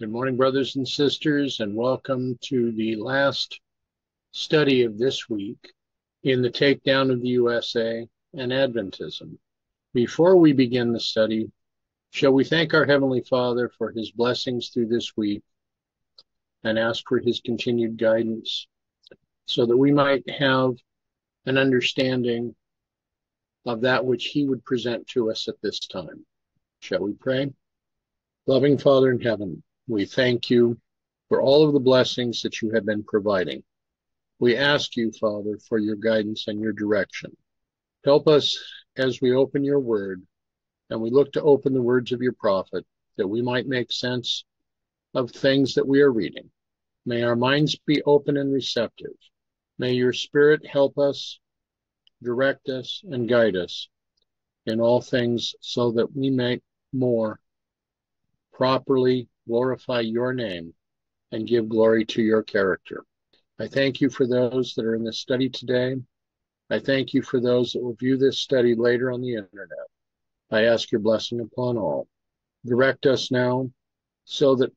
Good morning, brothers and sisters, and welcome to the last study of this week in the takedown of the USA and Adventism. Before we begin the study, shall we thank our Heavenly Father for his blessings through this week and ask for his continued guidance so that we might have an understanding of that which he would present to us at this time. Shall we pray? Loving Father in heaven, we thank you for all of the blessings that you have been providing. We ask you, Father, for your guidance and your direction. Help us as we open your word and we look to open the words of your prophet that we might make sense of things that we are reading. May our minds be open and receptive. May your spirit help us, direct us, and guide us in all things so that we may more properly glorify your name, and give glory to your character. I thank you for those that are in this study today. I thank you for those that will view this study later on the internet. I ask your blessing upon all. Direct us now so that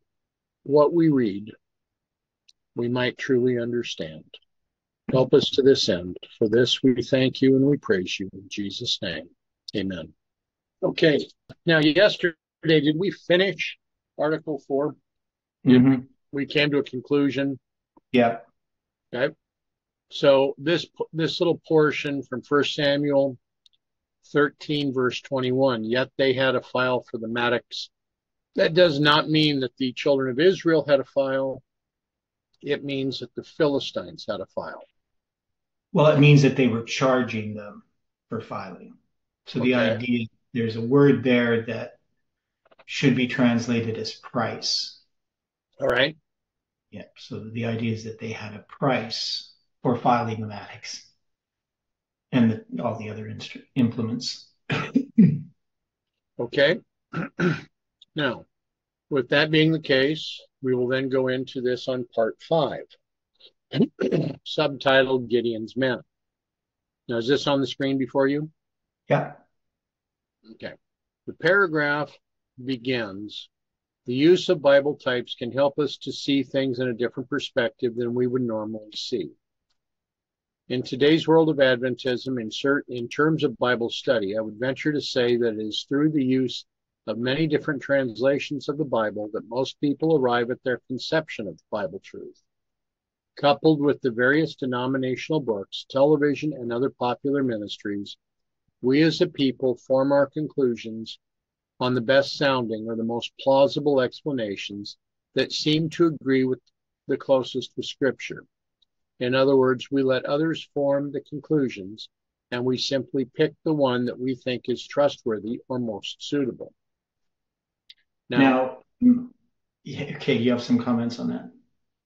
what we read we might truly understand. Help us to this end. For this we thank you and we praise you in Jesus' name. Amen. Okay. Now, yesterday, did we finish Article 4. Mm-hmm. We came to a conclusion. Yep. Okay. So this this little portion from First Samuel 13 verse 21. Yet they had a file for the mattocks. That does not mean that the children of Israel had a file. It means that the Philistines had a file. Well, it means that they were charging them for filing. So okay. the idea there's a word there that should be translated as price. All right. Yeah. So the idea is that they had a price for filing the mattocks and the, all the other implements. okay. now, with that being the case, we will then go into this on part five, subtitled Gideon's Men. Now, is this on the screen before you? Yeah. Okay. The paragraph begins, the use of Bible types can help us to see things in a different perspective than we would normally see. In today's world of Adventism, in, in terms of Bible study, I would venture to say that it is through the use of many different translations of the Bible that most people arrive at their conception of Bible truth. Coupled with the various denominational books, television, and other popular ministries, we as a people form our conclusions on the best sounding or the most plausible explanations that seem to agree with the closest with Scripture. In other words, we let others form the conclusions and we simply pick the one that we think is trustworthy or most suitable. Now, now okay, you have some comments on that?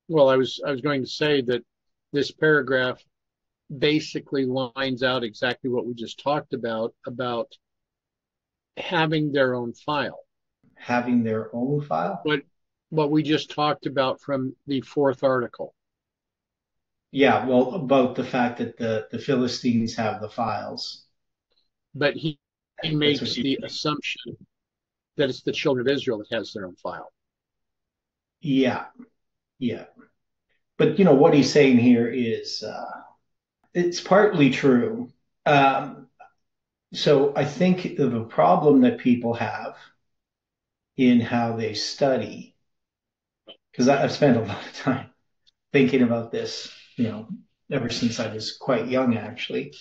Well, I was I was going to say that this paragraph basically lines out exactly what we just talked about about having their own file. Having their own file? But what we just talked about from the fourth article. Yeah, well, about the fact that the, the Philistines have the files. But he, he makes the assumption that it's the children of Israel that has their own file. Yeah, yeah. But, you know, what he's saying here is uh, it's partly true. Um, so I think of a problem that people have in how they study, because I've spent a lot of time thinking about this, you know, ever since I was quite young, actually,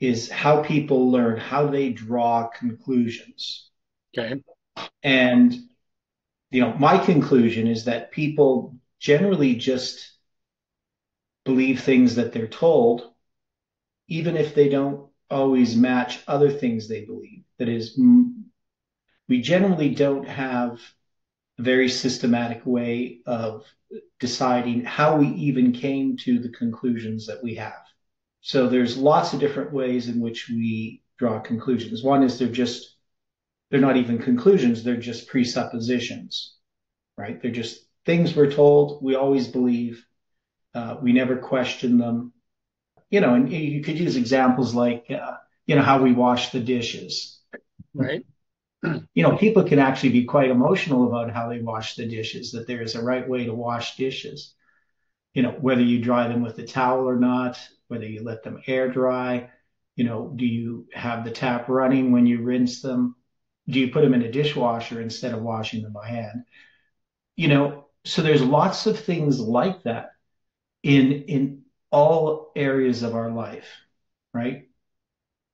is how people learn, how they draw conclusions. Okay. And, you know, my conclusion is that people generally just believe things that they're told, even if they don't always match other things they believe. That is, we generally don't have a very systematic way of deciding how we even came to the conclusions that we have. So there's lots of different ways in which we draw conclusions. One is they're just, they're not even conclusions, they're just presuppositions, right? They're just things we're told, we always believe, uh, we never question them you know, and you could use examples like, uh, you know, how we wash the dishes. Right. you know, people can actually be quite emotional about how they wash the dishes, that there is a right way to wash dishes. You know, whether you dry them with a towel or not, whether you let them air dry, you know, do you have the tap running when you rinse them? Do you put them in a dishwasher instead of washing them by hand? You know, so there's lots of things like that in in all areas of our life, right?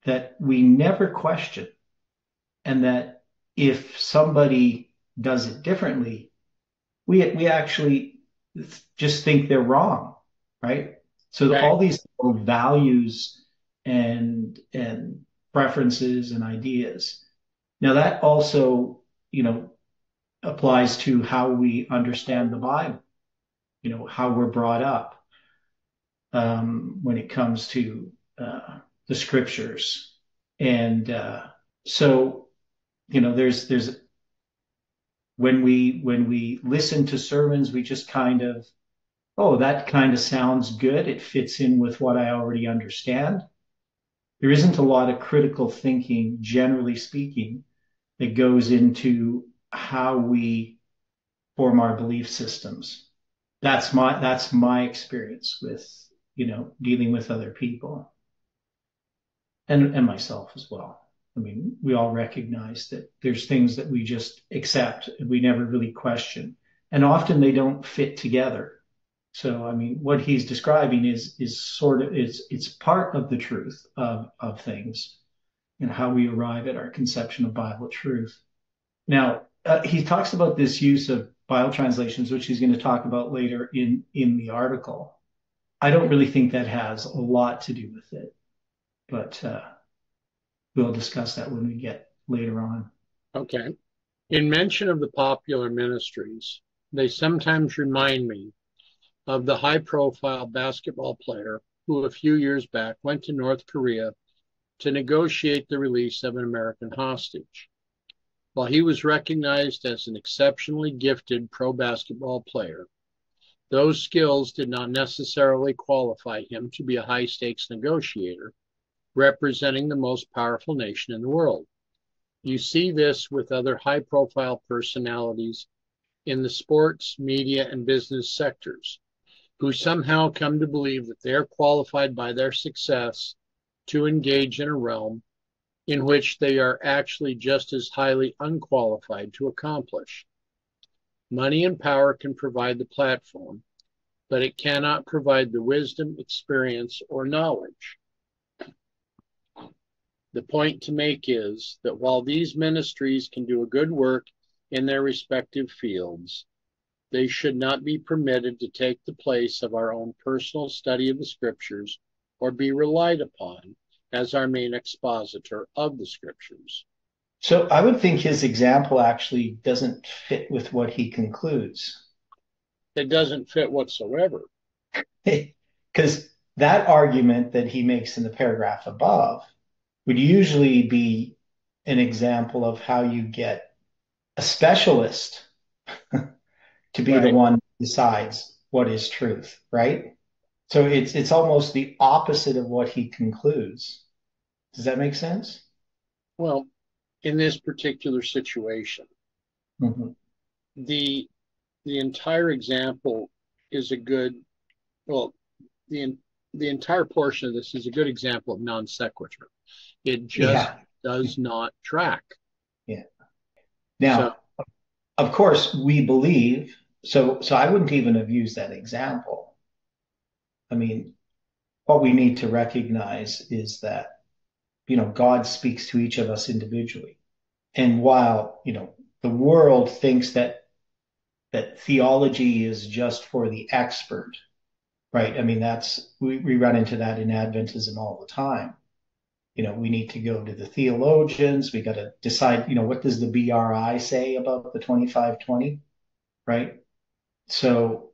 That we never question and that if somebody does it differently, we we actually just think they're wrong, right? So right. all these values and and preferences and ideas. Now that also, you know, applies to how we understand the Bible. You know, how we're brought up um, when it comes to uh, the scriptures, and uh, so you know, there's there's when we when we listen to sermons, we just kind of, oh, that kind of sounds good. It fits in with what I already understand. There isn't a lot of critical thinking, generally speaking, that goes into how we form our belief systems. That's my that's my experience with you know dealing with other people and and myself as well. I mean, we all recognize that there's things that we just accept and we never really question. And often they don't fit together. So, I mean, what he's describing is, is sort of, it's, it's part of the truth of, of things and how we arrive at our conception of Bible truth. Now, uh, he talks about this use of Bible translations, which he's going to talk about later in, in the article. I don't really think that has a lot to do with it, but, uh, we'll discuss that when we get later on. Okay. In mention of the popular ministries, they sometimes remind me of the high profile basketball player who a few years back went to North Korea to negotiate the release of an American hostage. While he was recognized as an exceptionally gifted pro basketball player, those skills did not necessarily qualify him to be a high stakes negotiator representing the most powerful nation in the world. You see this with other high profile personalities in the sports, media, and business sectors who somehow come to believe that they are qualified by their success to engage in a realm in which they are actually just as highly unqualified to accomplish. Money and power can provide the platform, but it cannot provide the wisdom, experience, or knowledge. The point to make is that while these ministries can do a good work in their respective fields, they should not be permitted to take the place of our own personal study of the scriptures or be relied upon as our main expositor of the scriptures. So I would think his example actually doesn't fit with what he concludes. It doesn't fit whatsoever. Because that argument that he makes in the paragraph above would usually be an example of how you get a specialist to be right. the one who decides what is truth, right? So it's it's almost the opposite of what he concludes. Does that make sense? Well, in this particular situation, mm-hmm. the the entire example is a good well the the entire portion of this is a good example of non sequitur. It just yeah. does not track. Yeah. Now, so, of course, we believe. So, so I wouldn't even have used that example. I mean, what we need to recognize is that, you know, God speaks to each of us individually. And while, you know, the world thinks that that theology is just for the expert, right? I mean, that's we, we run into that in Adventism all the time you know, we need to go to the theologians. We got to decide, you know, what does the BRI say about the 2520, right? So,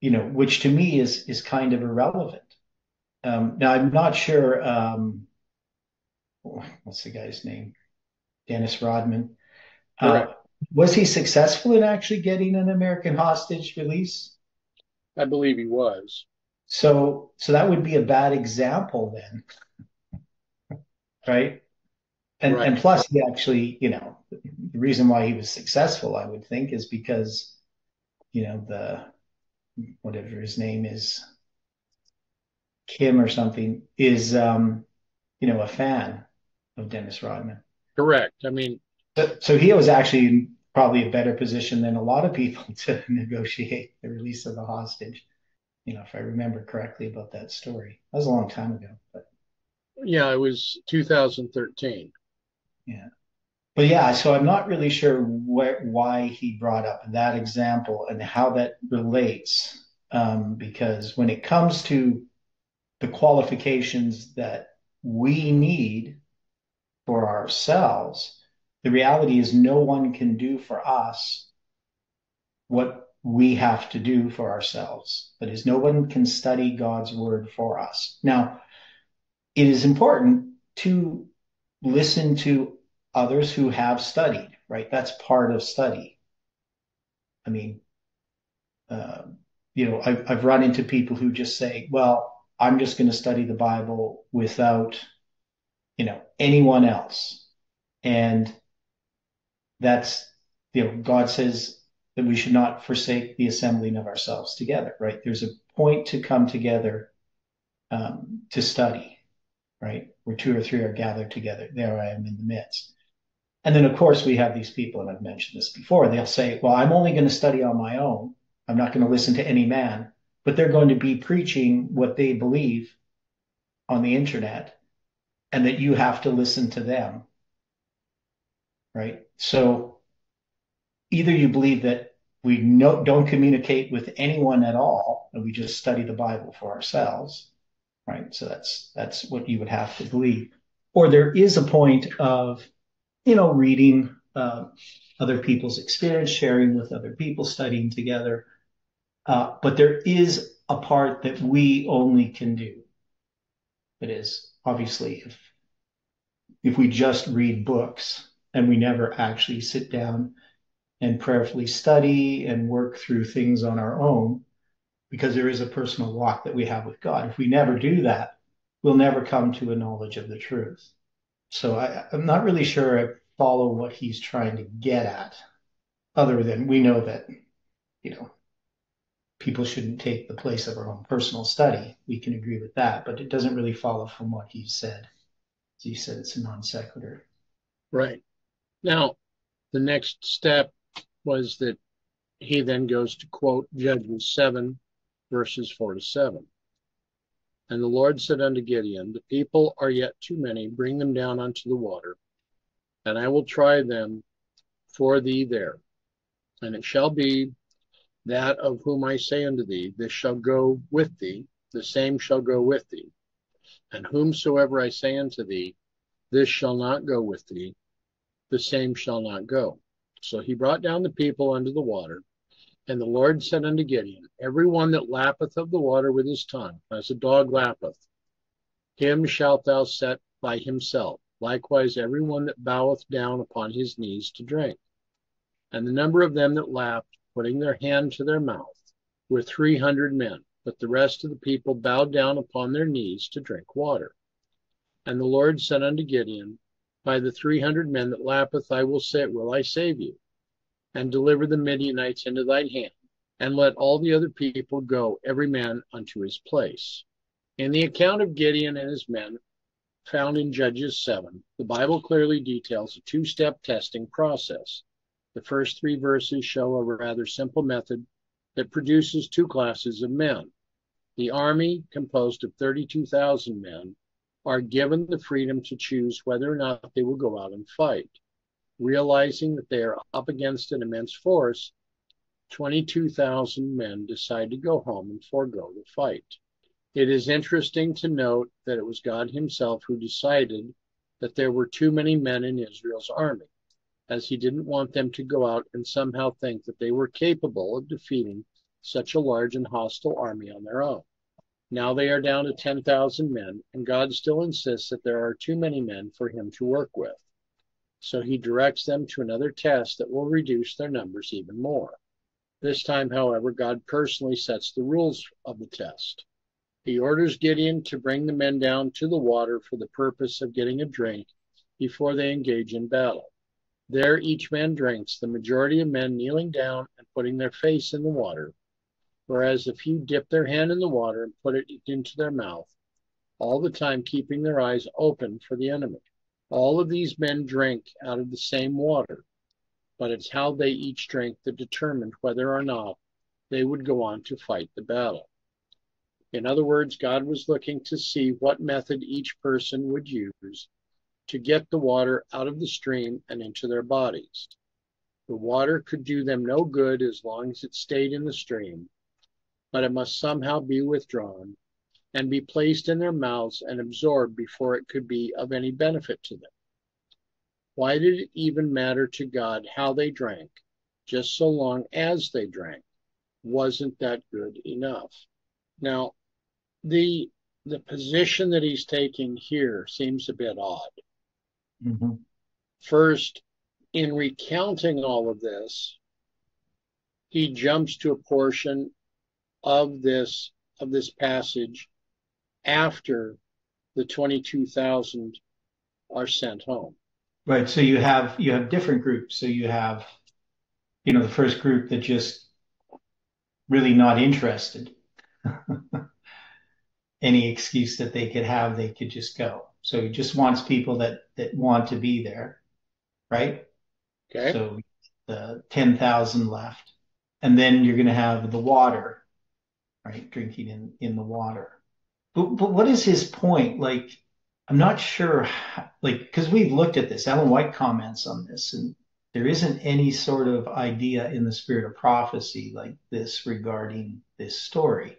you know, which to me is is kind of irrelevant. Um, now, I'm not sure. Um, what's the guy's name? Dennis Rodman. Uh, was he successful in actually getting an American hostage release? I believe he was. So, so that would be a bad example then right? And, right. and plus, he actually, you know, the reason why he was successful, I would think, is because, you know, the whatever his name is, Kim or something, is, um, you know, a fan of Dennis Rodman. Correct. I mean, so, so he was actually in probably a better position than a lot of people to negotiate the release of the hostage. You know, if I remember correctly about that story, that was a long time ago. But yeah, it was 2013. Yeah. But yeah, so I'm not really sure where, why he brought up that example and how that relates. Um, because when it comes to the qualifications that we need for ourselves, the reality is no one can do for us what we have to do for ourselves. That is, no one can study God's word for us. Now, it is important to listen to others who have studied, right? That's part of study. I mean, uh, you know, I've, I've run into people who just say, well, I'm just going to study the Bible without, you know, anyone else. And that's, you know, God says that we should not forsake the assembling of ourselves together, right? There's a point to come together um, to study, right? Where two or three are gathered together, there I am in the midst. And then, of course, we have these people, and I've mentioned this before, they'll say, Well, I'm only going to study on my own. I'm not going to listen to any man, but they're going to be preaching what they believe on the internet, and that you have to listen to them. Right? So either you believe that we no, don't communicate with anyone at all, and we just study the Bible for ourselves, right? So that's that's what you would have to believe. Or there is a point of you know, reading uh, other people's experience, sharing with other people, studying together. Uh, but there is a part that we only can do. It is obviously if if we just read books and we never actually sit down and prayerfully study and work through things on our own, because there is a personal walk that we have with God. If we never do that, we'll never come to a knowledge of the truth. So I, I'm not really sure I follow what he's trying to get at, other than we know that, you know, people shouldn't take the place of our own personal study. We can agree with that, but it doesn't really follow from what he said. As he said, it's a non sequitur. Right. Now, the next step was that he then goes to quote Judges 7, verses 4 to 7. And the Lord said unto Gideon, The people are yet too many, bring them down unto the water, and I will try them for thee there. And it shall be that of whom I say unto thee, This shall go with thee, the same shall go with thee. And whomsoever I say unto thee, This shall not go with thee, the same shall not go. So he brought down the people unto the water, and the Lord said unto Gideon, Every one that lappeth of the water with his tongue, as a dog lappeth, him shalt thou set by himself. Likewise, every one that boweth down upon his knees to drink. And the number of them that lapped, putting their hand to their mouth, were three hundred men. But the rest of the people bowed down upon their knees to drink water. And the Lord said unto Gideon, By the three hundred men that lappeth I will say, will I save you and deliver the Midianites into thine hand, and let all the other people go, every man unto his place. In the account of Gideon and his men, found in Judges 7, the Bible clearly details a two step testing process. The first three verses show a rather simple method that produces two classes of men. The army, composed of 32,000 men, are given the freedom to choose whether or not they will go out and fight realizing that they are up against an immense force, 22,000 men decide to go home and forego the fight. It is interesting to note that it was God Himself who decided that there were too many men in Israel's army, as He didn't want them to go out and somehow think that they were capable of defeating such a large and hostile army on their own. Now they are down to 10,000 men, and God still insists that there are too many men for Him to work with so he directs them to another test that will reduce their numbers even more. This time, however, God personally sets the rules of the test. He orders Gideon to bring the men down to the water for the purpose of getting a drink before they engage in battle. There each man drinks, the majority of men kneeling down and putting their face in the water, whereas a few dip their hand in the water and put it into their mouth, all the time keeping their eyes open for the enemy. All of these men drink out of the same water, but it's how they each drink that determined whether or not they would go on to fight the battle. In other words, God was looking to see what method each person would use to get the water out of the stream and into their bodies. The water could do them no good as long as it stayed in the stream, but it must somehow be withdrawn and be placed in their mouths and absorbed before it could be of any benefit to them. Why did it even matter to God how they drank, just so long as they drank? Wasn't that good enough? Now, the the position that he's taking here seems a bit odd. Mm-hmm. First, in recounting all of this, he jumps to a portion of this of this passage after the 22,000 are sent home. Right. So you have you have different groups. So you have, you know, the first group that just really not interested. Any excuse that they could have, they could just go. So he just wants people that that want to be there, right? Okay. So the ten thousand left, and then you're going to have the water, right? Drinking in in the water. But but what is his point? Like, I'm not sure. How, like, because we've looked at this. Ellen White comments on this, and there isn't any sort of idea in the spirit of prophecy like this regarding this story.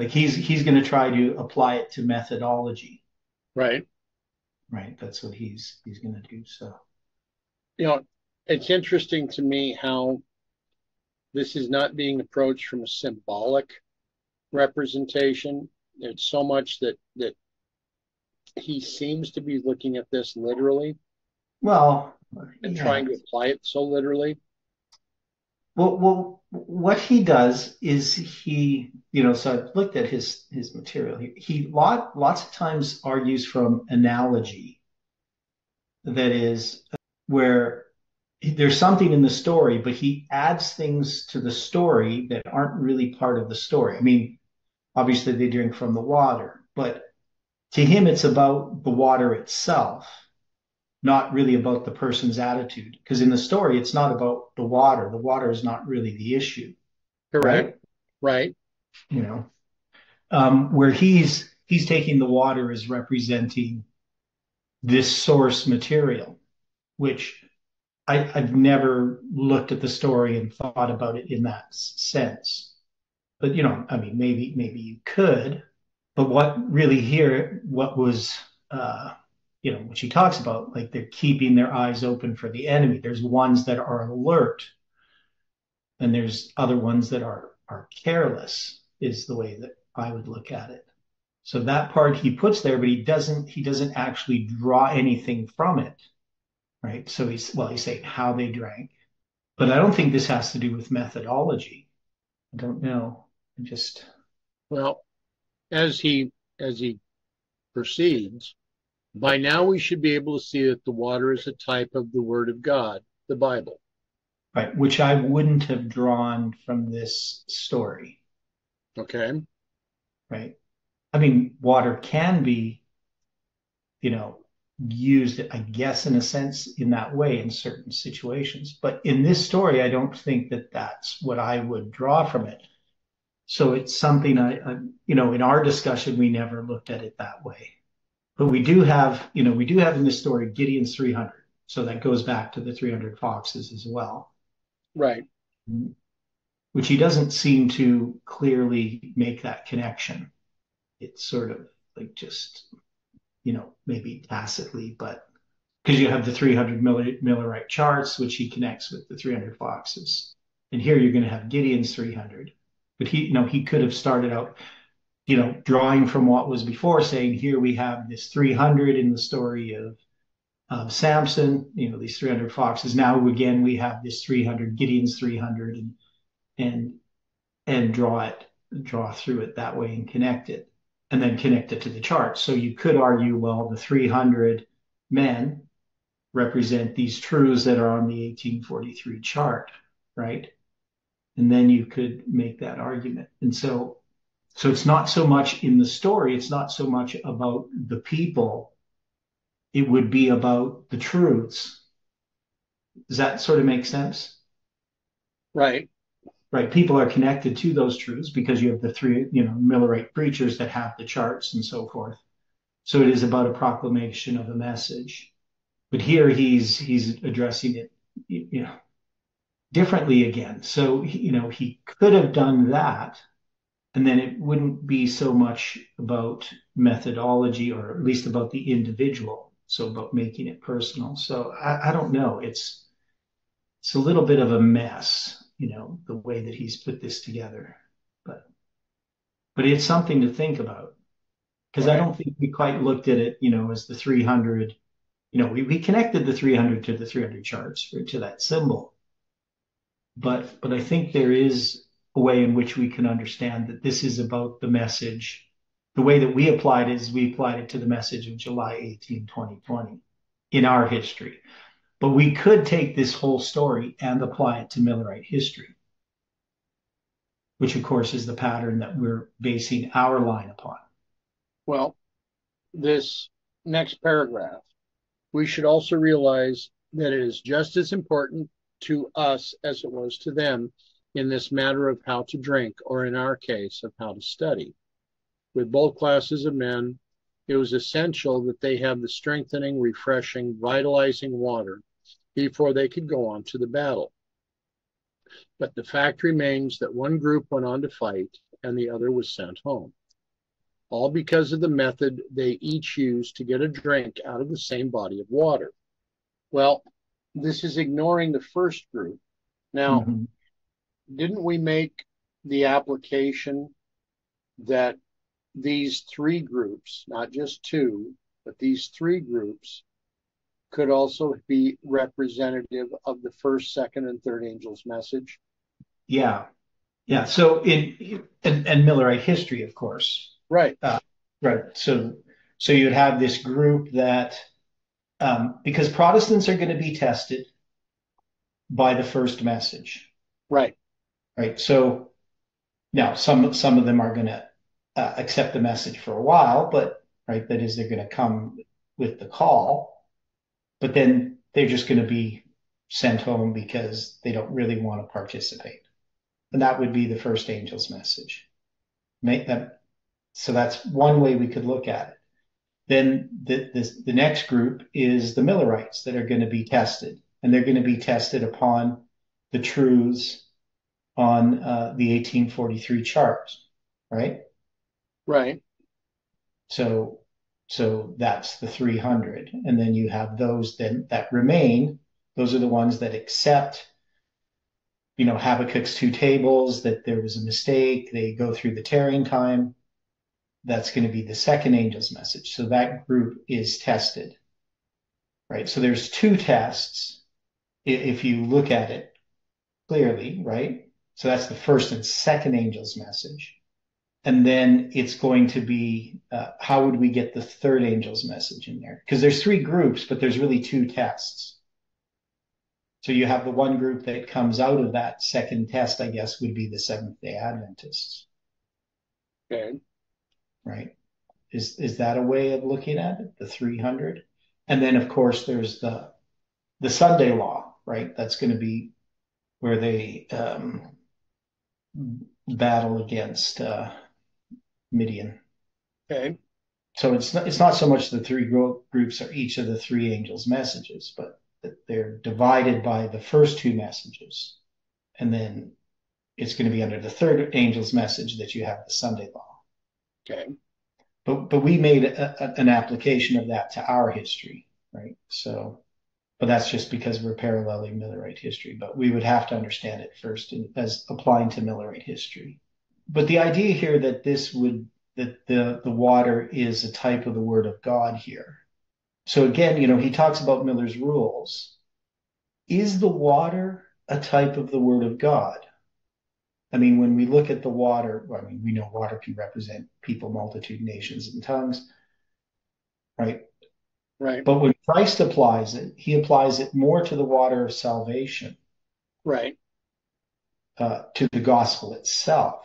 Like he's he's going to try to apply it to methodology. Right right? That's what he's he's going to do. So, you know, it's interesting to me how this is not being approached from a symbolic representation. It's so much that that he seems to be looking at this literally. Well, and yeah. trying to apply it so literally. Well, well, what he does is he, you know, so I've looked at his his material. He, he lot lots of times argues from analogy. That is where there's something in the story, but he adds things to the story that aren't really part of the story. I mean, obviously they drink from the water, but to him it's about the water itself not really about the person's attitude. Because in the story, it's not about the water. The water is not really the issue. Correct. Right. right. You know, um, where he's he's taking the water as representing this source material, which I, I've never looked at the story and thought about it in that sense. But you know, I mean, maybe maybe you could. But what really here, what was uh, you know, what she talks about, like they're keeping their eyes open for the enemy. There's ones that are alert, and there's other ones that are are careless. Is the way that I would look at it. So that part he puts there, but he doesn't he doesn't actually draw anything from it, right? So he's well, he's saying how they drank, but I don't think this has to do with methodology. I don't know. I just well, as he as he proceeds, by now, we should be able to see that the water is a type of the Word of God, the Bible. Right, which I wouldn't have drawn from this story. Okay. Right. I mean, water can be, you know, used, I guess, in a sense, in that way in certain situations. But in this story, I don't think that that's what I would draw from it. So it's something I, I you know, in our discussion, we never looked at it that way. But we do have, you know, we do have in this story Gideon's 300. So that goes back to the 300 foxes as well. Right. Which he doesn't seem to clearly make that connection. It's sort of like just, you know, maybe tacitly, but because you have the 300 Millerite charts, which he connects with the 300 foxes. And here you're going to have Gideon's 300. But he, you know, he could have started out you know, drawing from what was before, saying here we have this 300 in the story of, of Samson, you know, these 300 foxes. Now again, we have this 300, Gideon's 300, and and and draw it, draw through it that way and connect it, and then connect it to the chart. So you could argue, well, the 300 men represent these truths that are on the 1843 chart, right? And then you could make that argument. And so, so it's not so much in the story. It's not so much about the people. It would be about the truths. Does that sort of make sense? Right. Right. People are connected to those truths because you have the three, you know, Millerite preachers that have the charts and so forth. So it is about a proclamation of a message. But here he's he's addressing it, you know, differently again. So you know he could have done that, and then it wouldn't be so much about methodology or at least about the individual. So about making it personal. So I, I don't know. It's it's a little bit of a mess, you know, the way that he's put this together. But but it's something to think about because right. I don't think we quite looked at it, you know, as the 300 you know, we, we connected the 300 to the 300 charts or to that symbol. But, but I think there is a way in which we can understand that this is about the message. The way that we applied it is we applied it to the message of July 18, 2020 in our history. But we could take this whole story and apply it to Millerite history, which of course is the pattern that we're basing our line upon. Well, this next paragraph we should also realize that it is just as important to us as it was to them in this matter of how to drink, or in our case, of how to study. With both classes of men, it was essential that they have the strengthening, refreshing, vitalizing water before they could go on to the battle. But the fact remains that one group went on to fight and the other was sent home all because of the method they each used to get a drink out of the same body of water. Well, this is ignoring the first group. Now, mm-hmm. Didn't we make the application that these three groups, not just two, but these three groups could also be representative of the first, second, and third angel's message? Yeah. Yeah. So in and, and Millerite history, of course, Right. Uh, right. So, so you'd have this group that, um, because Protestants are going to be tested by the first message. Right. Right. So now some some of them are going to uh, accept the message for a while, but right, that is they're going to come with the call, but then they're just going to be sent home because they don't really want to participate. And that would be the first angel's message. Make so that's one way we could look at it. Then the, the, the next group is the Millerites that are going to be tested, and they're going to be tested upon the truths on uh, the 1843 charts, right? Right. So, so that's the 300, and then you have those then that remain. Those are the ones that accept, you know, Habakkuk's two tables. That there was a mistake. They go through the tarrying time that's going to be the second angel's message. So that group is tested, right? So there's two tests if you look at it clearly, right? So that's the first and second angel's message. And then it's going to be uh, how would we get the third angel's message in there? Because there's three groups, but there's really two tests. So you have the one group that comes out of that second test, I guess, would be the Seventh day Adventists. Okay right? Is is that a way of looking at it? The 300, and then of course there's the the Sunday law, right? That's going to be where they um, battle against uh, Midian. Okay. So it's not, it's not so much the three groups are each of the three angels' messages, but that they're divided by the first two messages, and then it's going to be under the third angel's message that you have the Sunday law. Okay. But but we made a, a, an application of that to our history, right? So, but that's just because we're paralleling Millerite history. But we would have to understand it first in, as applying to Millerite history. But the idea here that this would that the the water is a type of the Word of God here. So again, you know, he talks about Miller's rules. Is the water a type of the Word of God? I mean, when we look at the water, well, I mean, we know water can represent people, multitude, nations, and tongues, right? Right. But when Christ applies it, he applies it more to the water of salvation. Right. Uh, to the gospel itself.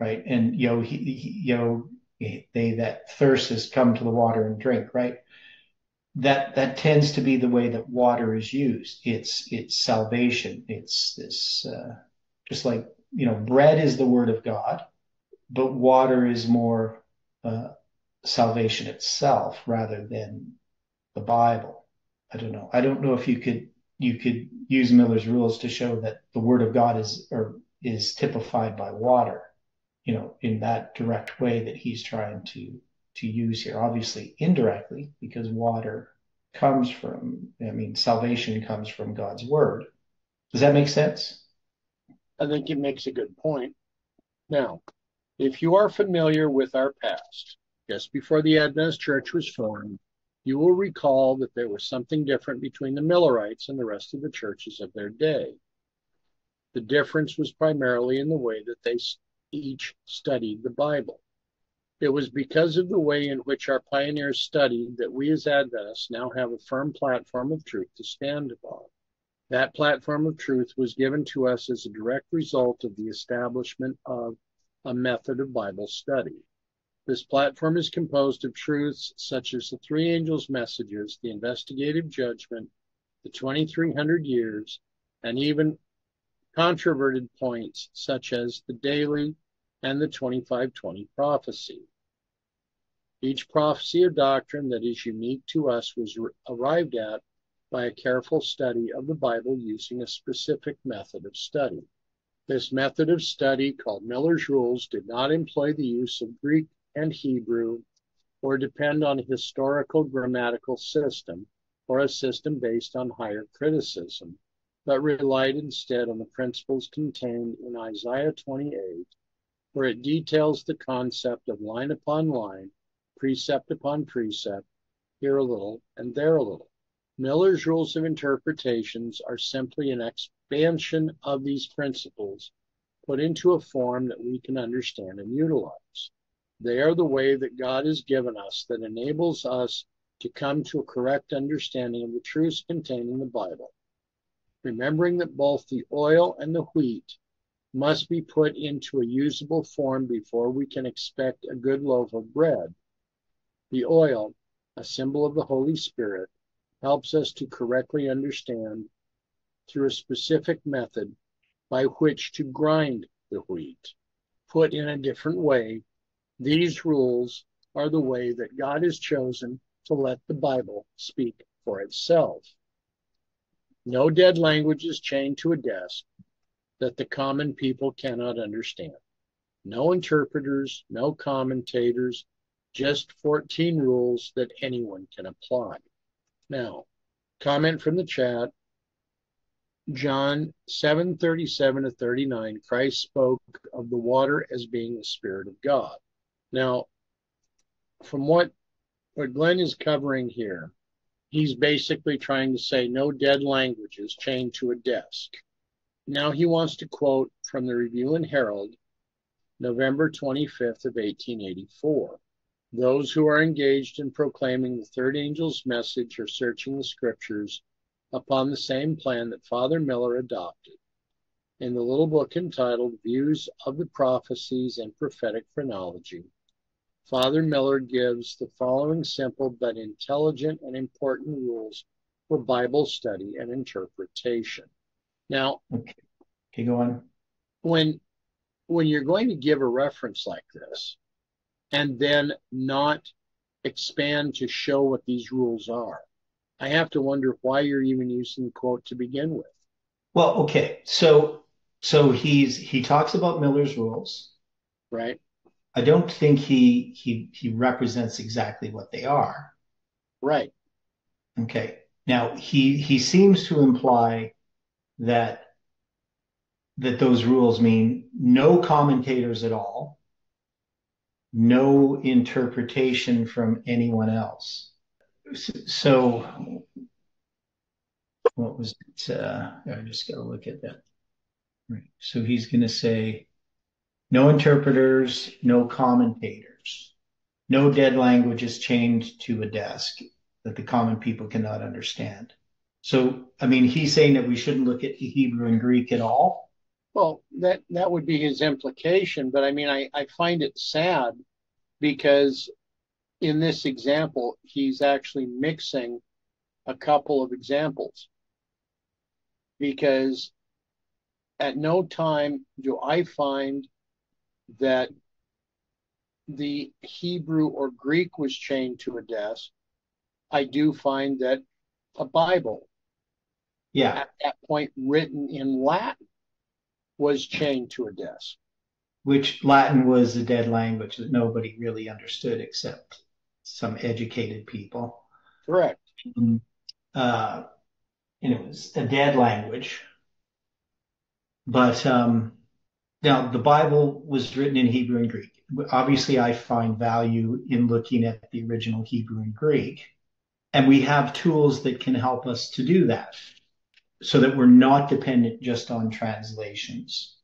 Right. And, you know, he, he, you know, they that thirst has come to the water and drink, right? That that tends to be the way that water is used. It's it's salvation. It's this uh, just like you know, bread is the word of God, but water is more uh, salvation itself rather than the Bible. I don't know. I don't know if you could you could use Miller's rules to show that the word of God is or is typified by water, you know, in that direct way that he's trying to to use here. Obviously indirectly, because water comes from I mean salvation comes from God's word. Does that make sense? I think it makes a good point. Now, if you are familiar with our past, just before the Adventist Church was formed, you will recall that there was something different between the Millerites and the rest of the churches of their day. The difference was primarily in the way that they each studied the Bible. It was because of the way in which our pioneers studied that we as Adventists now have a firm platform of truth to stand upon. That platform of truth was given to us as a direct result of the establishment of a method of Bible study. This platform is composed of truths such as the three angels' messages, the investigative judgment, the 2300 years, and even controverted points such as the daily and the 2520 prophecy. Each prophecy or doctrine that is unique to us was arrived at by a careful study of the Bible using a specific method of study. This method of study, called Miller's Rules, did not employ the use of Greek and Hebrew or depend on a historical grammatical system or a system based on higher criticism, but relied instead on the principles contained in Isaiah 28, where it details the concept of line upon line, precept upon precept, here a little and there a little. Miller's rules of interpretations are simply an expansion of these principles put into a form that we can understand and utilize. They are the way that God has given us that enables us to come to a correct understanding of the truths contained in the Bible. Remembering that both the oil and the wheat must be put into a usable form before we can expect a good loaf of bread. The oil, a symbol of the Holy Spirit, helps us to correctly understand through a specific method by which to grind the wheat. Put in a different way, these rules are the way that God has chosen to let the Bible speak for itself. No dead language is chained to a desk that the common people cannot understand. No interpreters, no commentators, just 14 rules that anyone can apply. Now, comment from the chat. John 7:37 to 39, Christ spoke of the water as being the Spirit of God. Now, from what what Glenn is covering here, he's basically trying to say no dead languages chained to a desk. Now he wants to quote from the Review and Herald, November 25th of 1884. Those who are engaged in proclaiming the third angel's message are searching the scriptures upon the same plan that Father Miller adopted. In the little book entitled Views of the Prophecies and Prophetic Chronology, Father Miller gives the following simple but intelligent and important rules for Bible study and interpretation. Now, okay, okay go on. When when you're going to give a reference like this, and then not expand to show what these rules are. I have to wonder why you're even using the quote to begin with. Well, okay. So so he's he talks about Miller's rules. Right. I don't think he he he represents exactly what they are. Right. Okay. Now he he seems to imply that that those rules mean no commentators at all no interpretation from anyone else. So, what was it? Uh, I just got to look at that. Right. So he's going to say no interpreters, no commentators, no dead languages chained to a desk. that the common people cannot understand. So, I mean, he's saying that we shouldn't look at Hebrew and Greek at all. Well, that that would be his implication, but I mean, I, I find it sad because in this example, he's actually mixing a couple of examples because at no time do I find that the Hebrew or Greek was chained to a desk. I do find that a Bible, yeah, at that point written in Latin, was chained to a desk. Which Latin was a dead language that nobody really understood except some educated people. Correct. Um, uh, and it was a dead language. But um, now the Bible was written in Hebrew and Greek. Obviously, I find value in looking at the original Hebrew and Greek. And we have tools that can help us to do that so that we're not dependent just on translations.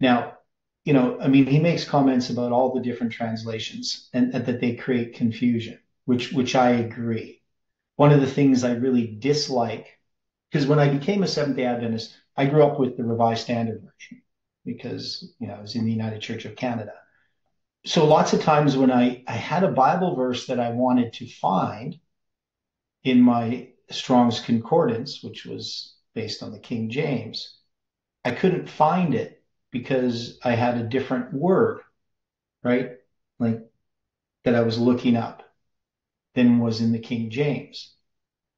Now, you know, I mean, he makes comments about all the different translations and, and that they create confusion, which which I agree. One of the things I really dislike, because when I became a Seventh Day Adventist, I grew up with the Revised Standard Version because you know I was in the United Church of Canada. So lots of times when I, I had a Bible verse that I wanted to find in my Strong's Concordance, which was based on the King James, I couldn't find it because I had a different word, right? Like that I was looking up than was in the King James.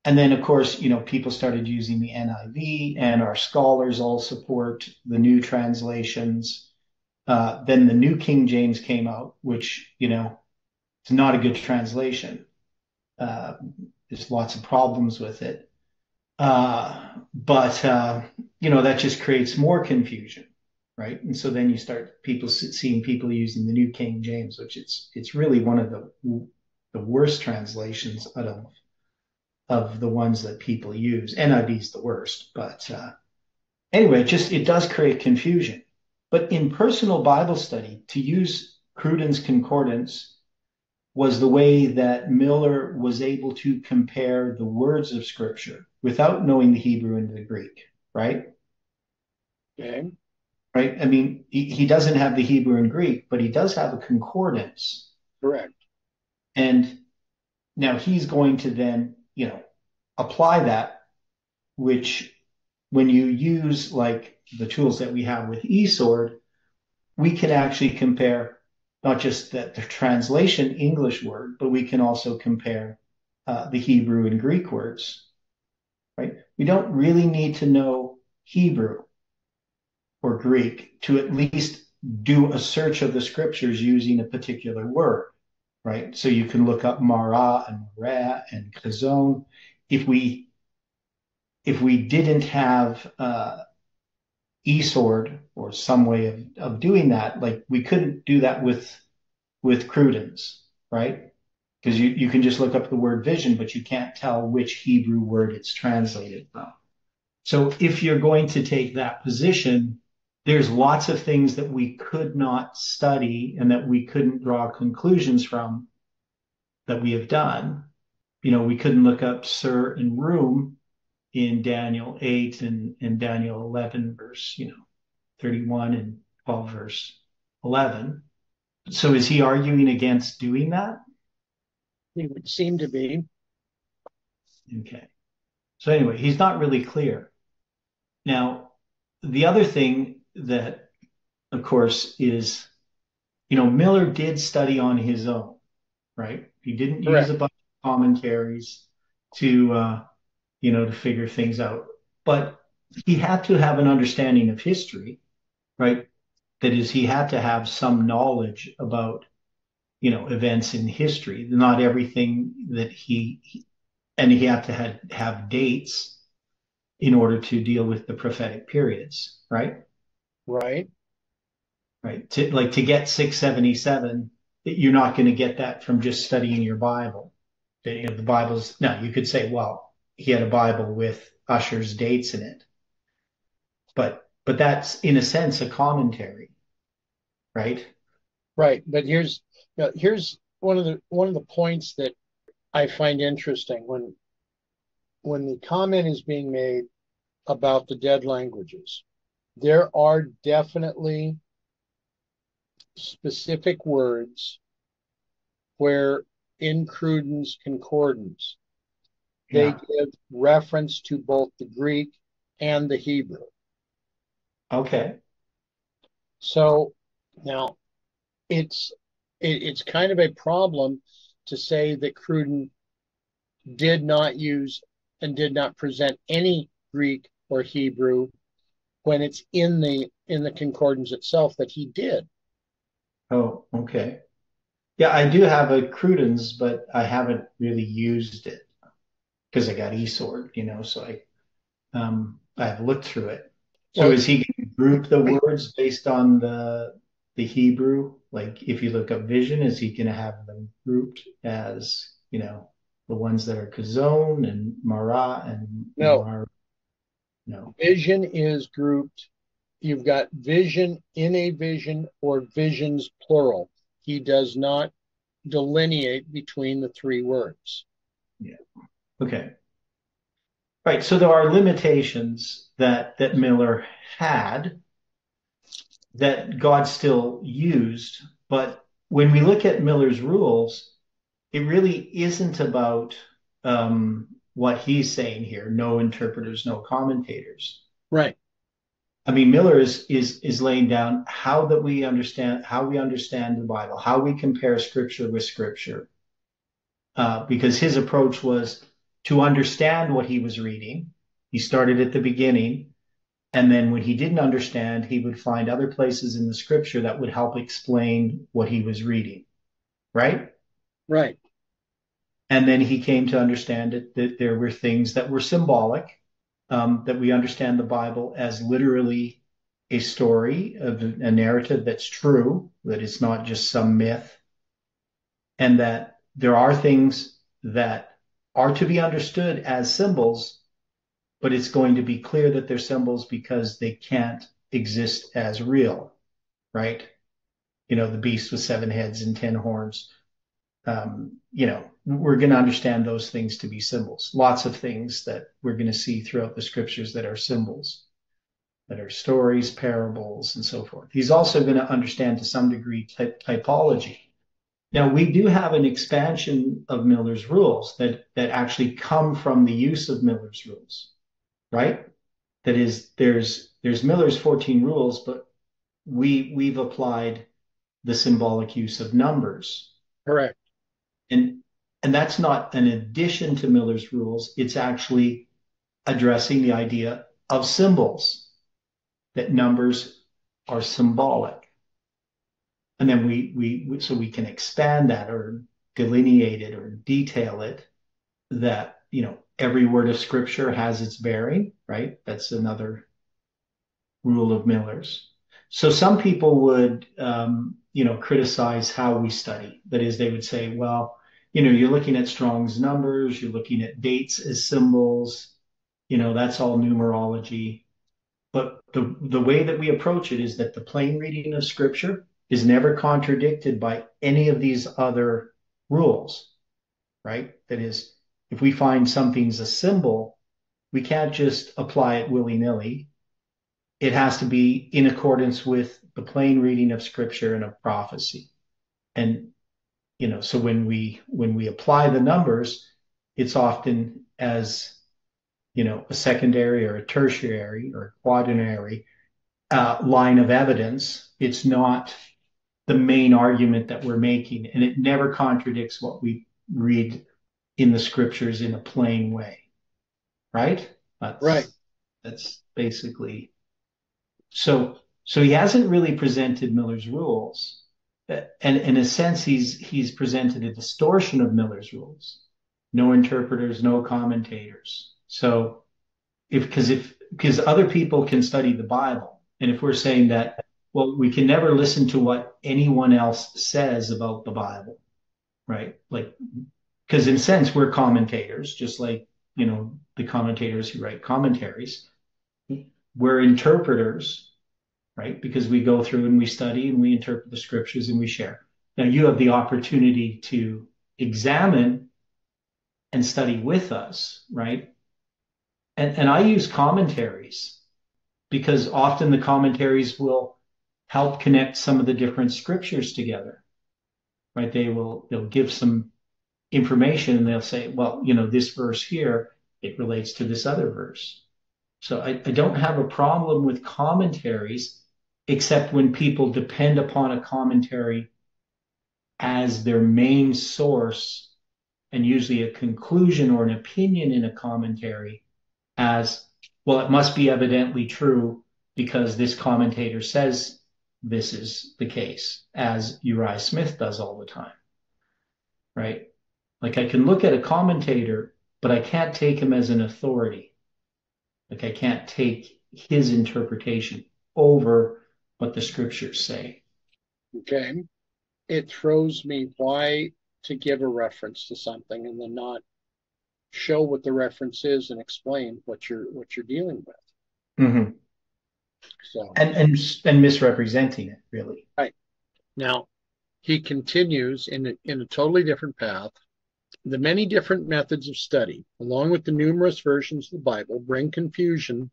And then, of course, you know, people started using the NIV, and our scholars all support the new translations. Uh, then the New King James came out, which, you know, it's not a good translation. Uh, there's lots of problems with it. Uh, but, uh, you know, that just creates more confusion, right? And so then you start people seeing people using the New King James, which it's, it's really one of the, the worst translations out of, of the ones that people use. NIV is the worst, but, uh, anyway, it just, it does create confusion. But in personal Bible study, to use Cruden's Concordance was the way that Miller was able to compare the words of Scripture without knowing the Hebrew and the Greek, right? Okay. Right? I mean, he, he doesn't have the Hebrew and Greek, but he does have a concordance. Correct. And now he's going to then, you know, apply that, which when you use like the tools that we have with eSword, we can actually compare not just that the translation English word, but we can also compare uh, the Hebrew and Greek words, right? We don't really need to know Hebrew or Greek to at least do a search of the scriptures using a particular word, right? So you can look up Mara and Mara and Kazon. If we if we didn't have uh, eSword or some way of, of doing that. Like we couldn't do that with with Cruden's, right? Because you, you can just look up the word vision, but you can't tell which Hebrew word it's translated from. So if you're going to take that position, there's lots of things that we could not study and that we couldn't draw conclusions from that we have done. You know, we couldn't look up Sur and Rum in Daniel 8 and, and Daniel 11, verse, you know, 31 and 12, verse 11. So is he arguing against doing that? He would seem to be. Okay. So anyway, he's not really clear. Now, the other thing that, of course, is, you know, Miller did study on his own, right? He didn't Correct. use a bunch of commentaries to, uh, you know, to figure things out. But he had to have an understanding of history, right? That is, he had to have some knowledge about, you know, events in history. Not everything that he, and he had to have, have dates in order to deal with the prophetic periods, right? Right. Right. To, like to get 677, you're not going to get that from just studying your Bible. You know, the Bible's, now you could say, well, he had a Bible with Ussher's dates in it. But but that's in a sense a commentary, right? Right. But here's here's one of the one of the points that I find interesting when when the comment is being made about the dead languages, there are definitely specific words where in Cruden's concordance they Yeah. give reference to both the Greek and the Hebrew. Okay. So now it's it, it's kind of a problem to say that Cruden did not use and did not present any Greek or Hebrew when it's in the in the concordance itself that he did. Oh, okay. Yeah, I do have a Cruden's, but I haven't really used it because I got eSword, you know, so I um I've looked through it. So Well, is he going to group the words based on the the Hebrew? Like if you look up vision, is he going to have them grouped as, you know, the ones that are kazon and mara and no, mar? No. vision is grouped. You've got vision in a vision or visions plural. He does not delineate between the three words. Yeah. Okay. Right. So there are limitations that that Miller had that God still used, but when we look at Miller's rules, it really isn't about um, what he's saying here. No interpreters, no commentators. Right. I mean, Miller is is is laying down how that we understand how we understand the Bible, how we compare Scripture with Scripture, uh, because his approach was to understand what he was reading. He started at the beginning, and then when he didn't understand, he would find other places in the Scripture that would help explain what he was reading, right? Right. And then he came to understand it, that there were things that were symbolic, um, that we understand the Bible as literally a story of a narrative that's true, that it's not just some myth, and that there are things that are to be understood as symbols, but it's going to be clear that they're symbols because they can't exist as real, right? You know, the beast with seven heads and ten horns. Um, you know, we're going to understand those things to be symbols. Lots of things that we're going to see throughout the scriptures that are symbols, that are stories, parables, and so forth. He's also going to understand to some degree ty- typology. Now, we do have an expansion of Miller's rules that, that actually come from the use of Miller's rules, right? That is, there's, there's Miller's 14 rules, but we, we've applied the symbolic use of numbers Correct. And and that's not an addition to Miller's rules. It's actually addressing the idea of symbols, that numbers are symbolic. And then we, we, so we can expand that or delineate it or detail it that, you know, every word of scripture has its bearing, right? That's another rule of Miller's. So some people would, um, you know, criticize how we study. That is, they would say, well, you know, you're looking at Strong's numbers, you're looking at dates as symbols, you know, that's all numerology. But the, the way that we approach it is that the plain reading of scripture is never contradicted by any of these other rules, right? That is, if we find something's a symbol, we can't just apply it willy nilly. It has to be in accordance with the plain reading of scripture and of prophecy. And you know so when we when we apply the numbers it's often as you know a secondary or a tertiary or a quaternary uh, line of evidence. It's not the main argument that we're making and it never contradicts what we read in the scriptures in a plain way right? That's, Right. that's basically so so he hasn't really presented miller's rules and in a sense, he's he's presented a distortion of Miller's rules. No interpreters, no commentators. So, if because if because other people can study the Bible, and if we're saying that, well, we can never listen to what anyone else says about the Bible, right? Like, because in a sense, we're commentators, just like you know the commentators who write commentaries. We're interpreters right? Because we go through and we study and we interpret the scriptures and we share. Now you have the opportunity to examine and study with us, right? And, and I use commentaries because often the commentaries will help connect some of the different scriptures together, right? They will, they'll give some information and they'll say, well, you know, this verse here, it relates to this other verse. So I, I don't have a problem with commentaries, except when people depend upon a commentary as their main source and usually a conclusion or an opinion in a commentary as, well, it must be evidently true because this commentator says this is the case, as Uriah Smith does all the time. Right? Like I can look at a commentator, but I can't take him as an authority. Like I can't take his interpretation over what the scriptures say. Okay. It throws me why to give a reference to something and then not show what the reference is and explain what you're what you're dealing with. Mm-hmm. So and and and misrepresenting it really. Right. Now he continues in a, in a totally different path. The many different methods of study, along with the numerous versions of the Bible, bring confusion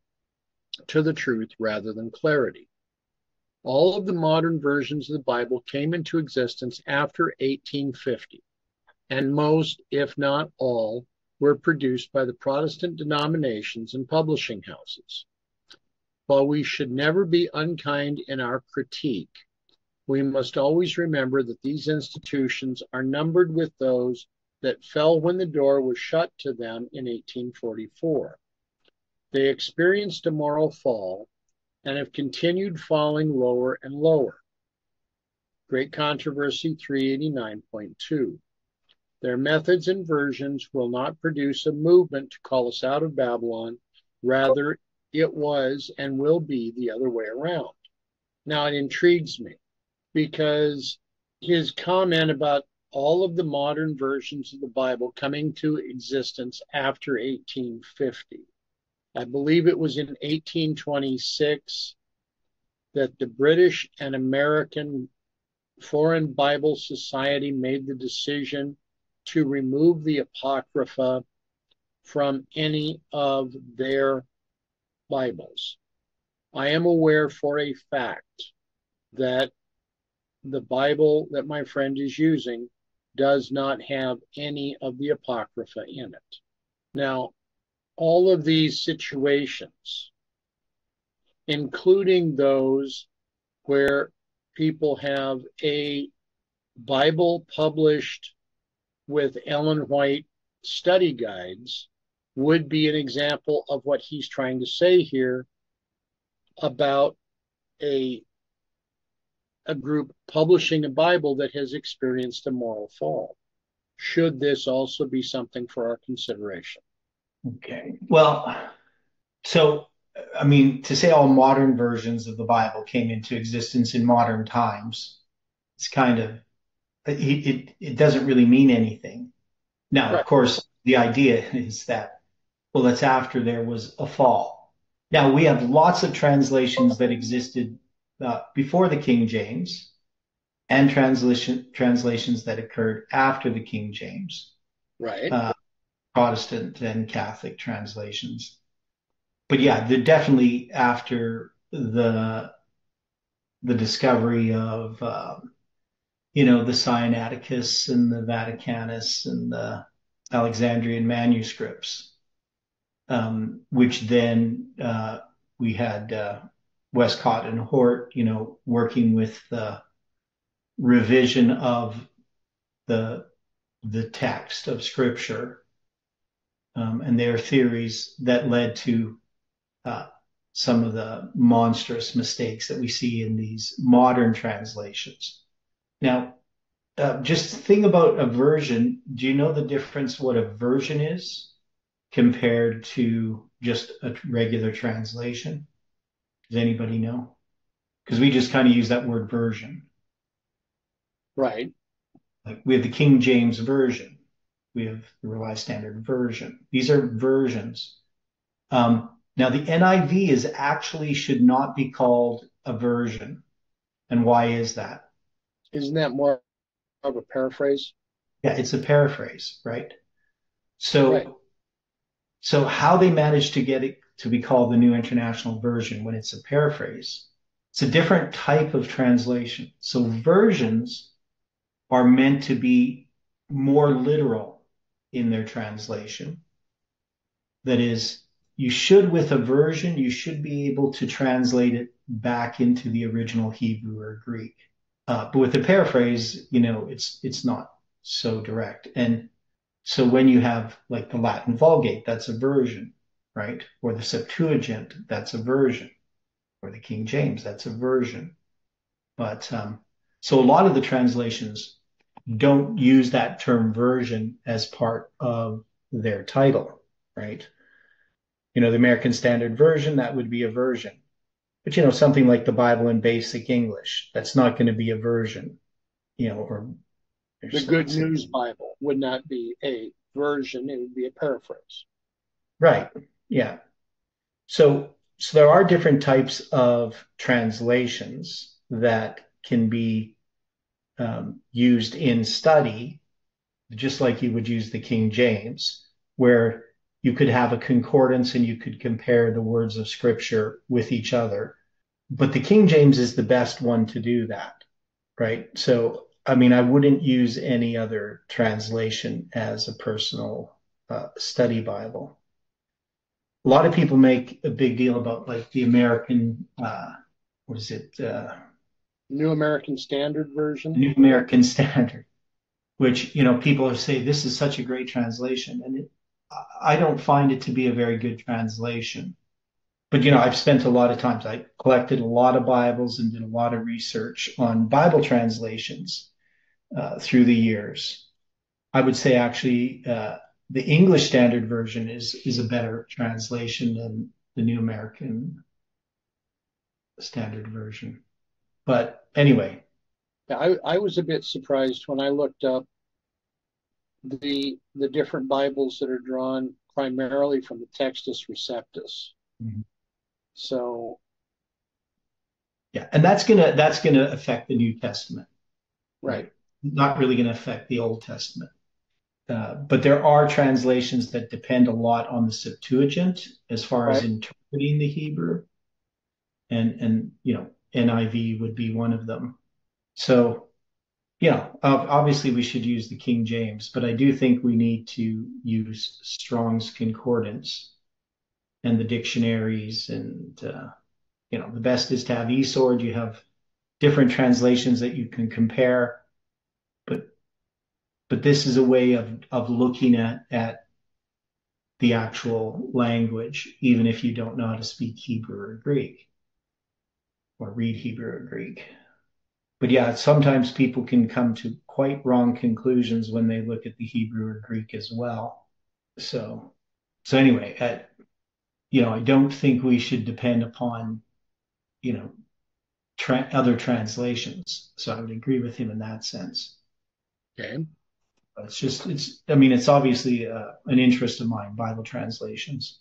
to the truth rather than clarity. All of the modern versions of the Bible came into existence after 1850, and most, if not all, were produced by the Protestant denominations and publishing houses. While we should never be unkind in our critique, we must always remember that these institutions are numbered with those that fell when the door was shut to them in 1844. They experienced a moral fall and have continued falling lower and lower. Great Controversy 389.2. Their methods and versions will not produce a movement to call us out of Babylon. Rather, it was and will be the other way around. Now, it intrigues me because his comment about all of the modern versions of the Bible coming to existence after 1850 I believe it was in 1826 that the British and American Foreign Bible Society made the decision to remove the Apocrypha from any of their Bibles. I am aware for a fact that the Bible that my friend is using does not have any of the Apocrypha in it. Now, all of these situations, including those where people have a Bible published with Ellen White study guides, would be an example of what he's trying to say here about a a group publishing a Bible that has experienced a moral fall. Should this also be something for our consideration? Okay. Well, so I mean, to say all modern versions of the Bible came into existence in modern times, it's kind of it it, it doesn't really mean anything. Now, right. of course, the idea is that well, that's after there was a fall. Now we have lots of translations that existed uh, before the King James, and translation translations that occurred after the King James. Right. Uh, Protestant and Catholic translations. But yeah, they're definitely after the the discovery of um, you know the Sinaiticus and the Vaticanus and the Alexandrian manuscripts, um, which then uh, we had uh, Westcott and Hort, you know, working with the revision of the the text of Scripture um, and their theories that led to uh, some of the monstrous mistakes that we see in these modern translations. Now, uh, just think about a version. Do you know the difference what a version is compared to just a regular translation? Does anybody know? Because we just kind of use that word version. Right. Like we have the King James Version we have the Revised Standard Version. These are versions. Um, now, the NIV is actually should not be called a version. And why is that? Isn't that more of a paraphrase? Yeah, it's a paraphrase, right? So, Right. so how they managed to get it to be called the New International Version when it's a paraphrase, it's a different type of translation. So versions are meant to be more literal in their translation. That is, you should, with a version, you should be able to translate it back into the original Hebrew or Greek. Uh, but with a paraphrase, you know, it's it's not so direct. And so when you have like the Latin Vulgate, that's a version, right? Or the Septuagint, that's a version. Or the King James, that's a version. But um, so a lot of the translations don't use that term version as part of their title, right? You know, the American Standard Version, that would be a version. But, you know, something like the Bible in Basic English, that's not going to be a version, you know, or The Good News Bible would not be a version, it would be a paraphrase. Right. Yeah. So, so there are different types of translations that can be um, used in study, just like you would use the King James, where you could have a concordance and you could compare the words of scripture with each other. But the King James is the best one to do that, right? So, I mean, I wouldn't use any other translation as a personal uh, study Bible. A lot of people make a big deal about like the American, uh, what is it? Uh, New American Standard Version. New American Standard, which, you know, people say this is such a great translation. And it, I don't find it to be a very good translation. But, you know, I've spent a lot of times, I collected a lot of Bibles and did a lot of research on Bible translations uh, through the years. I would say actually uh, the English Standard Version is, is a better translation than the New American Standard Version. But anyway. I, I was a bit surprised when I looked up the the different Bibles that are drawn primarily from the Textus Receptus. Mm-hmm. So yeah, and that's gonna that's gonna affect the New Testament, right? Not really gonna affect the Old Testament. Uh, but there are translations that depend a lot on the Septuagint as far right. as interpreting the Hebrew, and and you know NIV would be one of them. So, yeah, obviously we should use the King James, but I do think we need to use Strong's Concordance and the dictionaries. And, uh, you know, the best is to have eSword. You have different translations that you can compare. But, but this is a way of, of looking at, at the actual language, even if you don't know how to speak Hebrew or Greek or read Hebrew or Greek. But yeah, sometimes people can come to quite wrong conclusions when they look at the Hebrew or Greek as well. So, so anyway, at, you know, I don't think we should depend upon, you know, tra- other translations. So I would agree with him in that sense. Okay. But it's just, it's, I mean, it's obviously uh, an interest of mine, Bible translations.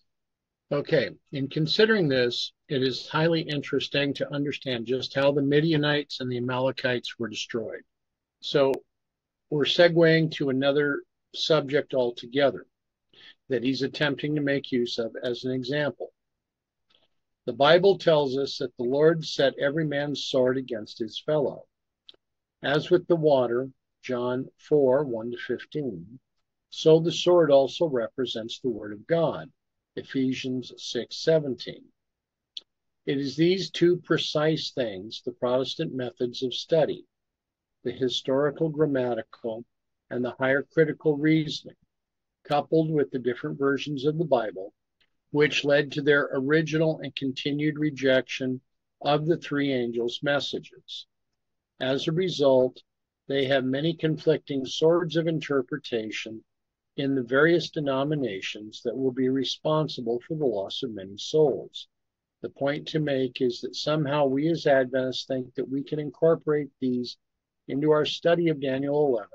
Okay, in considering this, it is highly interesting to understand just how the Midianites and the Amalekites were destroyed. So we're segueing to another subject altogether that he's attempting to make use of as an example. The Bible tells us that the Lord set every man's sword against his fellow. As with the water, John 4 1 to 15, so the sword also represents the Word of God Ephesians 6:17. It is these two precise things, the Protestant methods of study, the historical grammatical and the higher critical reasoning, coupled with the different versions of the Bible, which led to their original and continued rejection of the three angels' messages. As a result, they have many conflicting swords of interpretation in the various denominations that will be responsible for the loss of many souls. The point to make is that somehow we as Adventists think that we can incorporate these into our study of Daniel 11,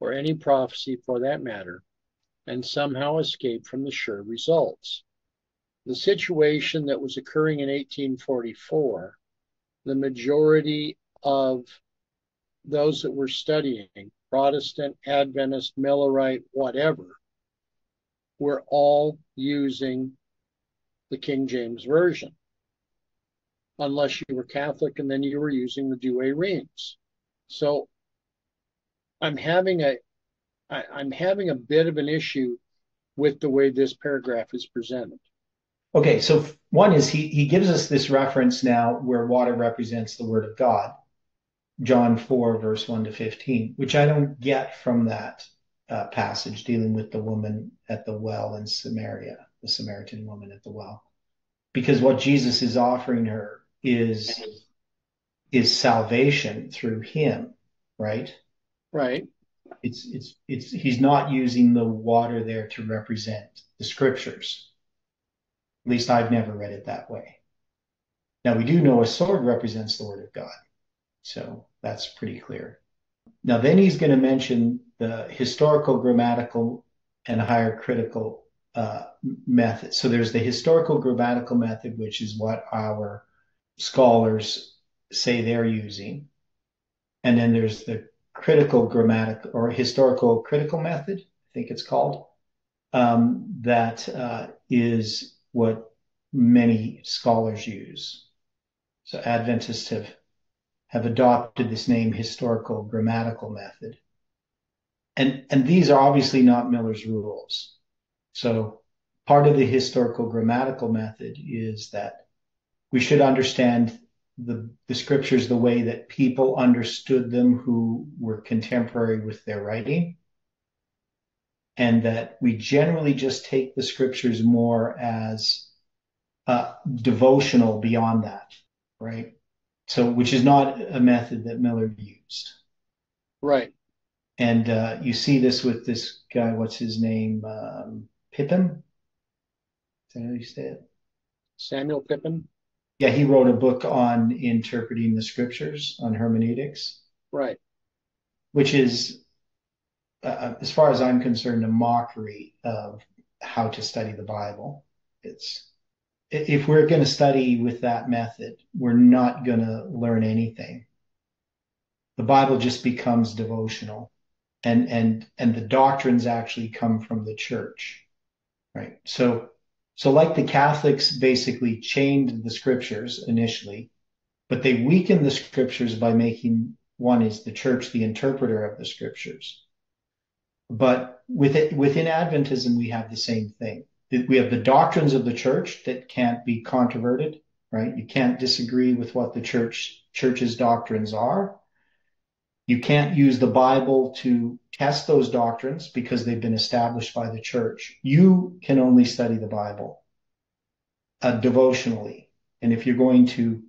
or any prophecy for that matter, and somehow escape from the sure results. The situation that was occurring in 1844, the majority of those that were studying Protestant, Adventist, Millerite, whatever, were all using the King James Version, unless you were Catholic and then you were using the Douay-Rheims. So I'm having a I, I'm having a bit of an issue with the way this paragraph is presented. Okay, so one is he he gives us this reference now where water represents the word of God, John 4, verse 1 to 15, which I don't get from that uh, passage dealing with the woman at the well in Samaria, the Samaritan woman at the well. Because what Jesus is offering her is is salvation through him, right? Right. It's it's it's he's not using the water there to represent the scriptures at least I've never read it that way. Now we do know a sword represents the word of God. So that's pretty clear. Now then he's going to mention the historical, grammatical, and higher critical uh, method. So there's the historical grammatical method, which is what our scholars say they're using. And then there's the critical grammatic or historical critical method, I think it's called, um, that uh, is what many scholars use. So Adventists have have adopted this name historical grammatical method. And and these are obviously not Miller's rules. So part of the historical grammatical method is that we should understand the, the scriptures the way that people understood them who were contemporary with their writing and that we generally just take the scriptures more as uh, devotional beyond that, right? So, which is not a method that Miller used. Right. And uh, you see this with this guy, what's his name? Um, Pipim? Is that how you say it? Samuel Pipim? Yeah, he wrote a book on interpreting the scriptures, on hermeneutics. Right. Which is uh, as far as I'm concerned, a mockery of how to study the Bible. It's if we're going to study with that method, we're not going to learn anything. The Bible just becomes devotional, and and and the doctrines actually come from the church, right? So so like the Catholics basically chained the scriptures initially, but they weakened the scriptures by making one is the church the interpreter of the scriptures but within, within Adventism, we have the same thing. We have the doctrines of the church that can't be controverted, right? You can't disagree with what the church church's doctrines are. You can't use the Bible to test those doctrines because they've been established by the church. You can only study the Bible uh, devotionally. And if you're going to,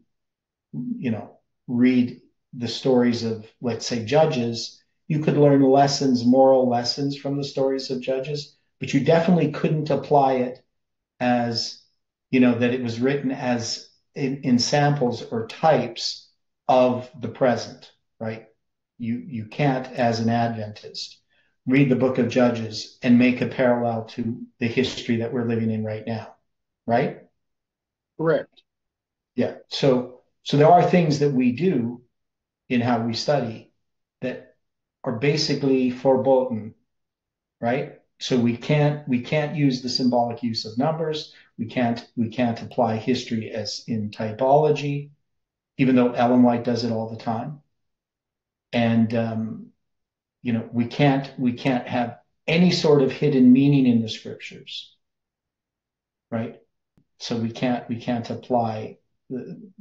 you know, read the stories of, let's say, judges, you could learn lessons, moral lessons from the stories of judges, but you definitely couldn't apply it as, you know, that it was written as in, in samples or types of the present, right? You, you can't, as an Adventist, read the book of Judges and make a parallel to the history that we're living in right now, right? Correct. Yeah. So, so there are things that we do in how we study that are basically verboten, right? So we can't we can't use the symbolic use of numbers. We can't we can't apply history as in typology, even though Ellen White does it all the time. And um, you know we can't we can't have any sort of hidden meaning in the scriptures, right? So we can't we can't apply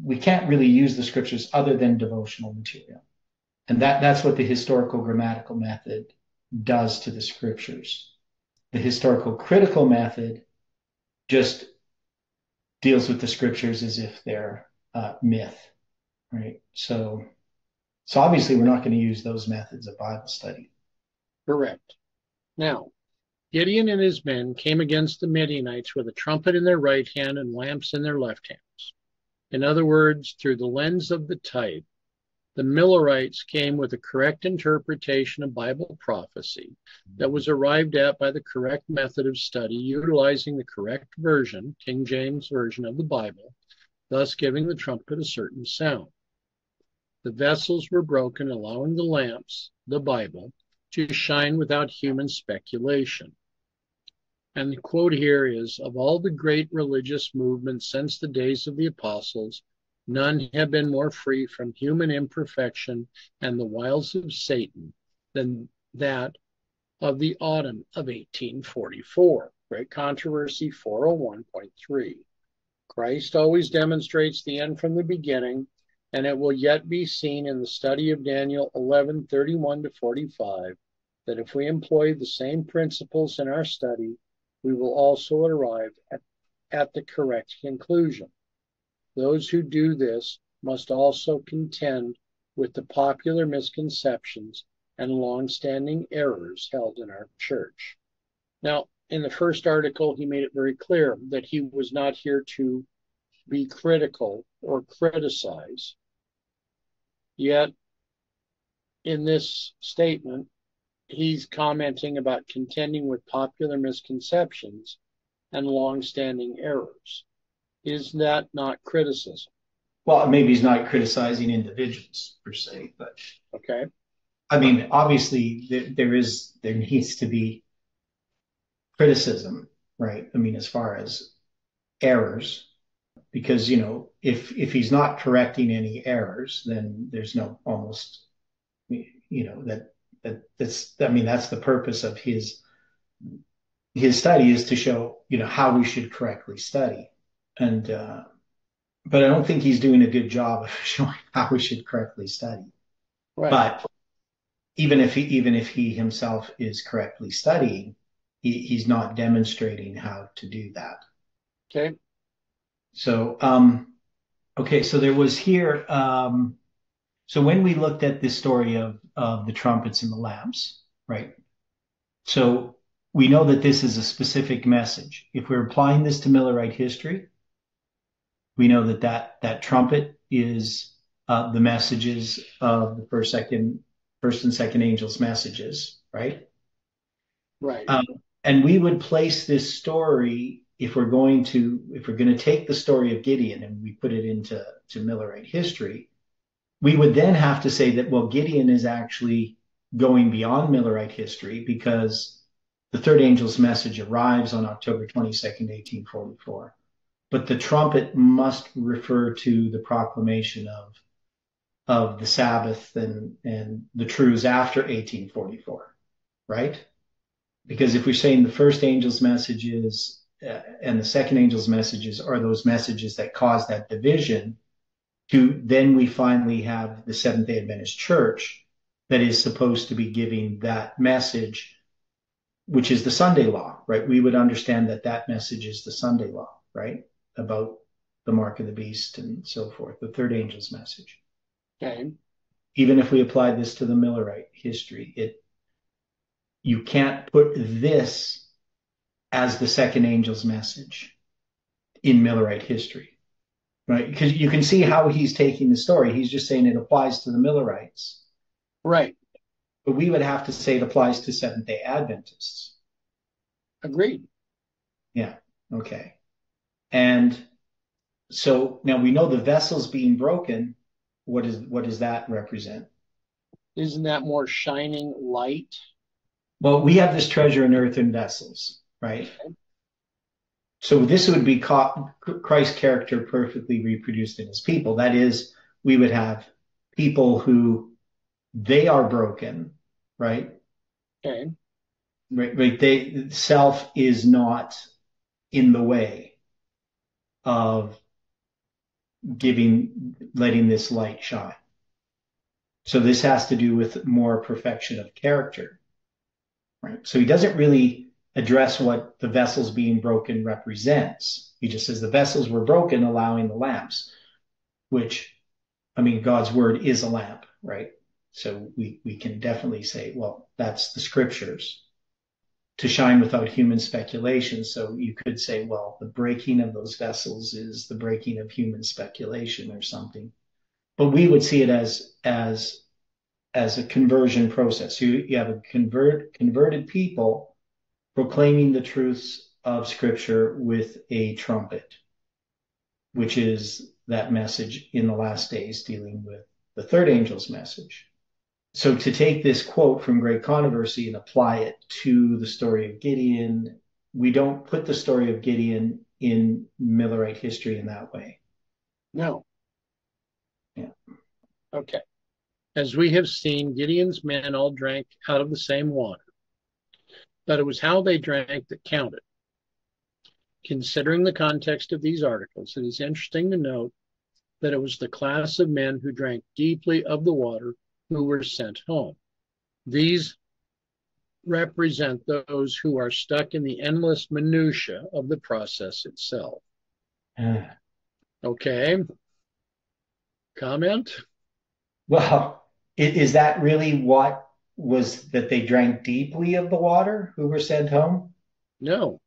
we can't really use the scriptures other than devotional material. And that, that's what the historical grammatical method does to the scriptures. The historical critical method just deals with the scriptures as if they're uh, myth, right? So, so obviously we're not going to use those methods of Bible study. Correct. Now, Gideon and his men came against the Midianites with a trumpet in their right hand and lamps in their left hands. In other words, through the lens of the type, the Millerites came with a correct interpretation of Bible prophecy that was arrived at by the correct method of study, utilizing the correct version, King James Version of the Bible, thus giving the trumpet a certain sound. The vessels were broken, allowing the lamps, the Bible, to shine without human speculation. And the quote here is Of all the great religious movements since the days of the apostles, none have been more free from human imperfection and the wiles of Satan than that of the autumn of 1844. Great Controversy 401.3. Christ always demonstrates the end from the beginning, and it will yet be seen in the study of Daniel 11 31 to 45 that if we employ the same principles in our study, we will also arrive at, at the correct conclusion. Those who do this must also contend with the popular misconceptions and long-standing errors held in our church. Now, in the first article, he made it very clear that he was not here to be critical or criticize. Yet, in this statement, he's commenting about contending with popular misconceptions and long-standing errors. Is that not criticism? Well, maybe he's not criticizing individuals per se, but okay. I mean, obviously there, there is there needs to be criticism, right? I mean, as far as errors, because you know, if if he's not correcting any errors, then there's no almost, you know, that that that's I mean that's the purpose of his his study is to show you know how we should correctly study and uh, but I don't think he's doing a good job of showing how we should correctly study. Right. But even if he even if he himself is correctly studying, he, he's not demonstrating how to do that. Okay. So um, okay, so there was here um, so when we looked at this story of, of the trumpets and the lamps, right? So we know that this is a specific message. If we're applying this to Millerite history, we know that that, that trumpet is uh, the messages of the first, second, first and second angels' messages, right? Right. Um, and we would place this story if we're going to if we're going to take the story of Gideon and we put it into to Millerite history, we would then have to say that, well, Gideon is actually going beyond Millerite history because the third angel's message arrives on October 22nd, 1844. But the trumpet must refer to the proclamation of, of the Sabbath and, and the truths after 1844, right? Because if we're saying the first angel's message uh, Uh, and the second angel's messages are those messages that cause that division, to then we finally have the Seventh day Adventist Church that is supposed to be giving that message, which is the Sunday law, right? We would understand that that message is the Sunday law, right? About the mark of the beast and so forth, the third angel's message. Okay. Even if we applied this to the Millerite history, it you can't put this as the second angel's message in Millerite history right? Because you can see how he's taking the story. He's just saying it applies to the Millerites. Right. But we would have to say it applies to Seventh day Adventists. Agreed. Yeah. Okay. And so now we know the vessels being broken. What is what does that represent? Isn't that more shining light? Well, we have this treasure in earthen vessels, right? Okay. So this would be Christ's character perfectly reproduced in his people. That is, we would have people who they are broken, right? Okay. Right, right. They self is not in the way of giving, letting this light shine. So this has to do with more perfection of character, right? So he doesn't really address what the vessels being broken represents. He just says the vessels were broken, allowing the lamps, which, I mean, God's word is a lamp, right? So we, we can definitely say, well, that's the scriptures to shine without human speculation. So you could say, well, the breaking of those vessels is the breaking of human speculation or something. But we would see it as, as, as a conversion process. You, you have a convert, converted people proclaiming the truths of Scripture with a trumpet, which is that message in the last days dealing with the third angel's message. So to take this quote from Great Controversy and apply it to the story of Gideon we don't put the story of Gideon in Millerite history in that way. No. Yeah. Okay. As we have seen, Gideon's men all drank out of the same water, but it was how they drank that counted. Considering the context of these articles, it is interesting to note that it was the class of men who drank deeply of the water who were sent home. These represent those who are stuck in the endless minutia of the process itself. Uh, Okay. Comment? well, is that really what was that they drank deeply of the water who were sent home? No.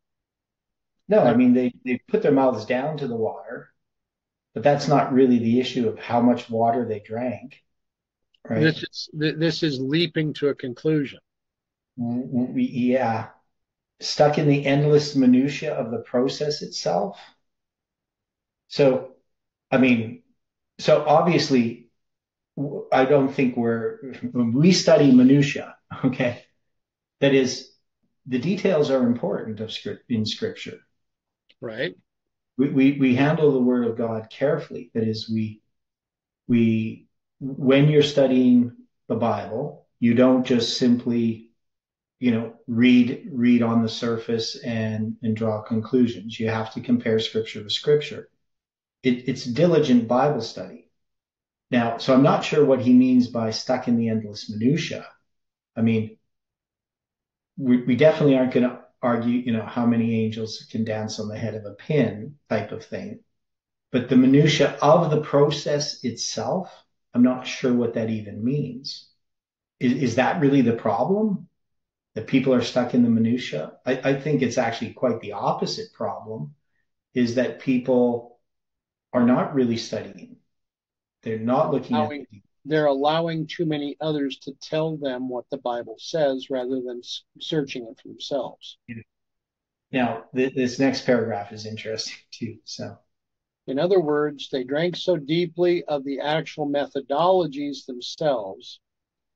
No, I mean they, they put their mouths down to the water, but that's not really the issue of how much water they drank, right? This is this is leaping to a conclusion. W- Yeah, stuck in the endless minutia of the process itself. So, I mean, so obviously, I don't think we're when we study minutia, okay, that is, the details are important of script in scripture. Right? We, we we handle the word of God carefully. That is, we we when you're studying the Bible, you don't just simply, you know, read read on the surface and and draw conclusions. You have to compare scripture with scripture. It, it's diligent Bible study. Now, so I'm not sure what he means by stuck in the endless minutia. I mean, we, we definitely aren't going to argue, you know, how many angels can dance on the head of a pin type of thing. But the minutia of the process itself, I'm not sure what that even means. Is, is that really the problem? That people are stuck in the minutia? I, I think it's actually quite the opposite problem, is that people are not really studying. They're not looking at they're allowing too many others to tell them what the Bible says rather than searching it for themselves. now. Th- this next paragraph is interesting too. So. In other words, they drank so deeply of the actual methodologies themselves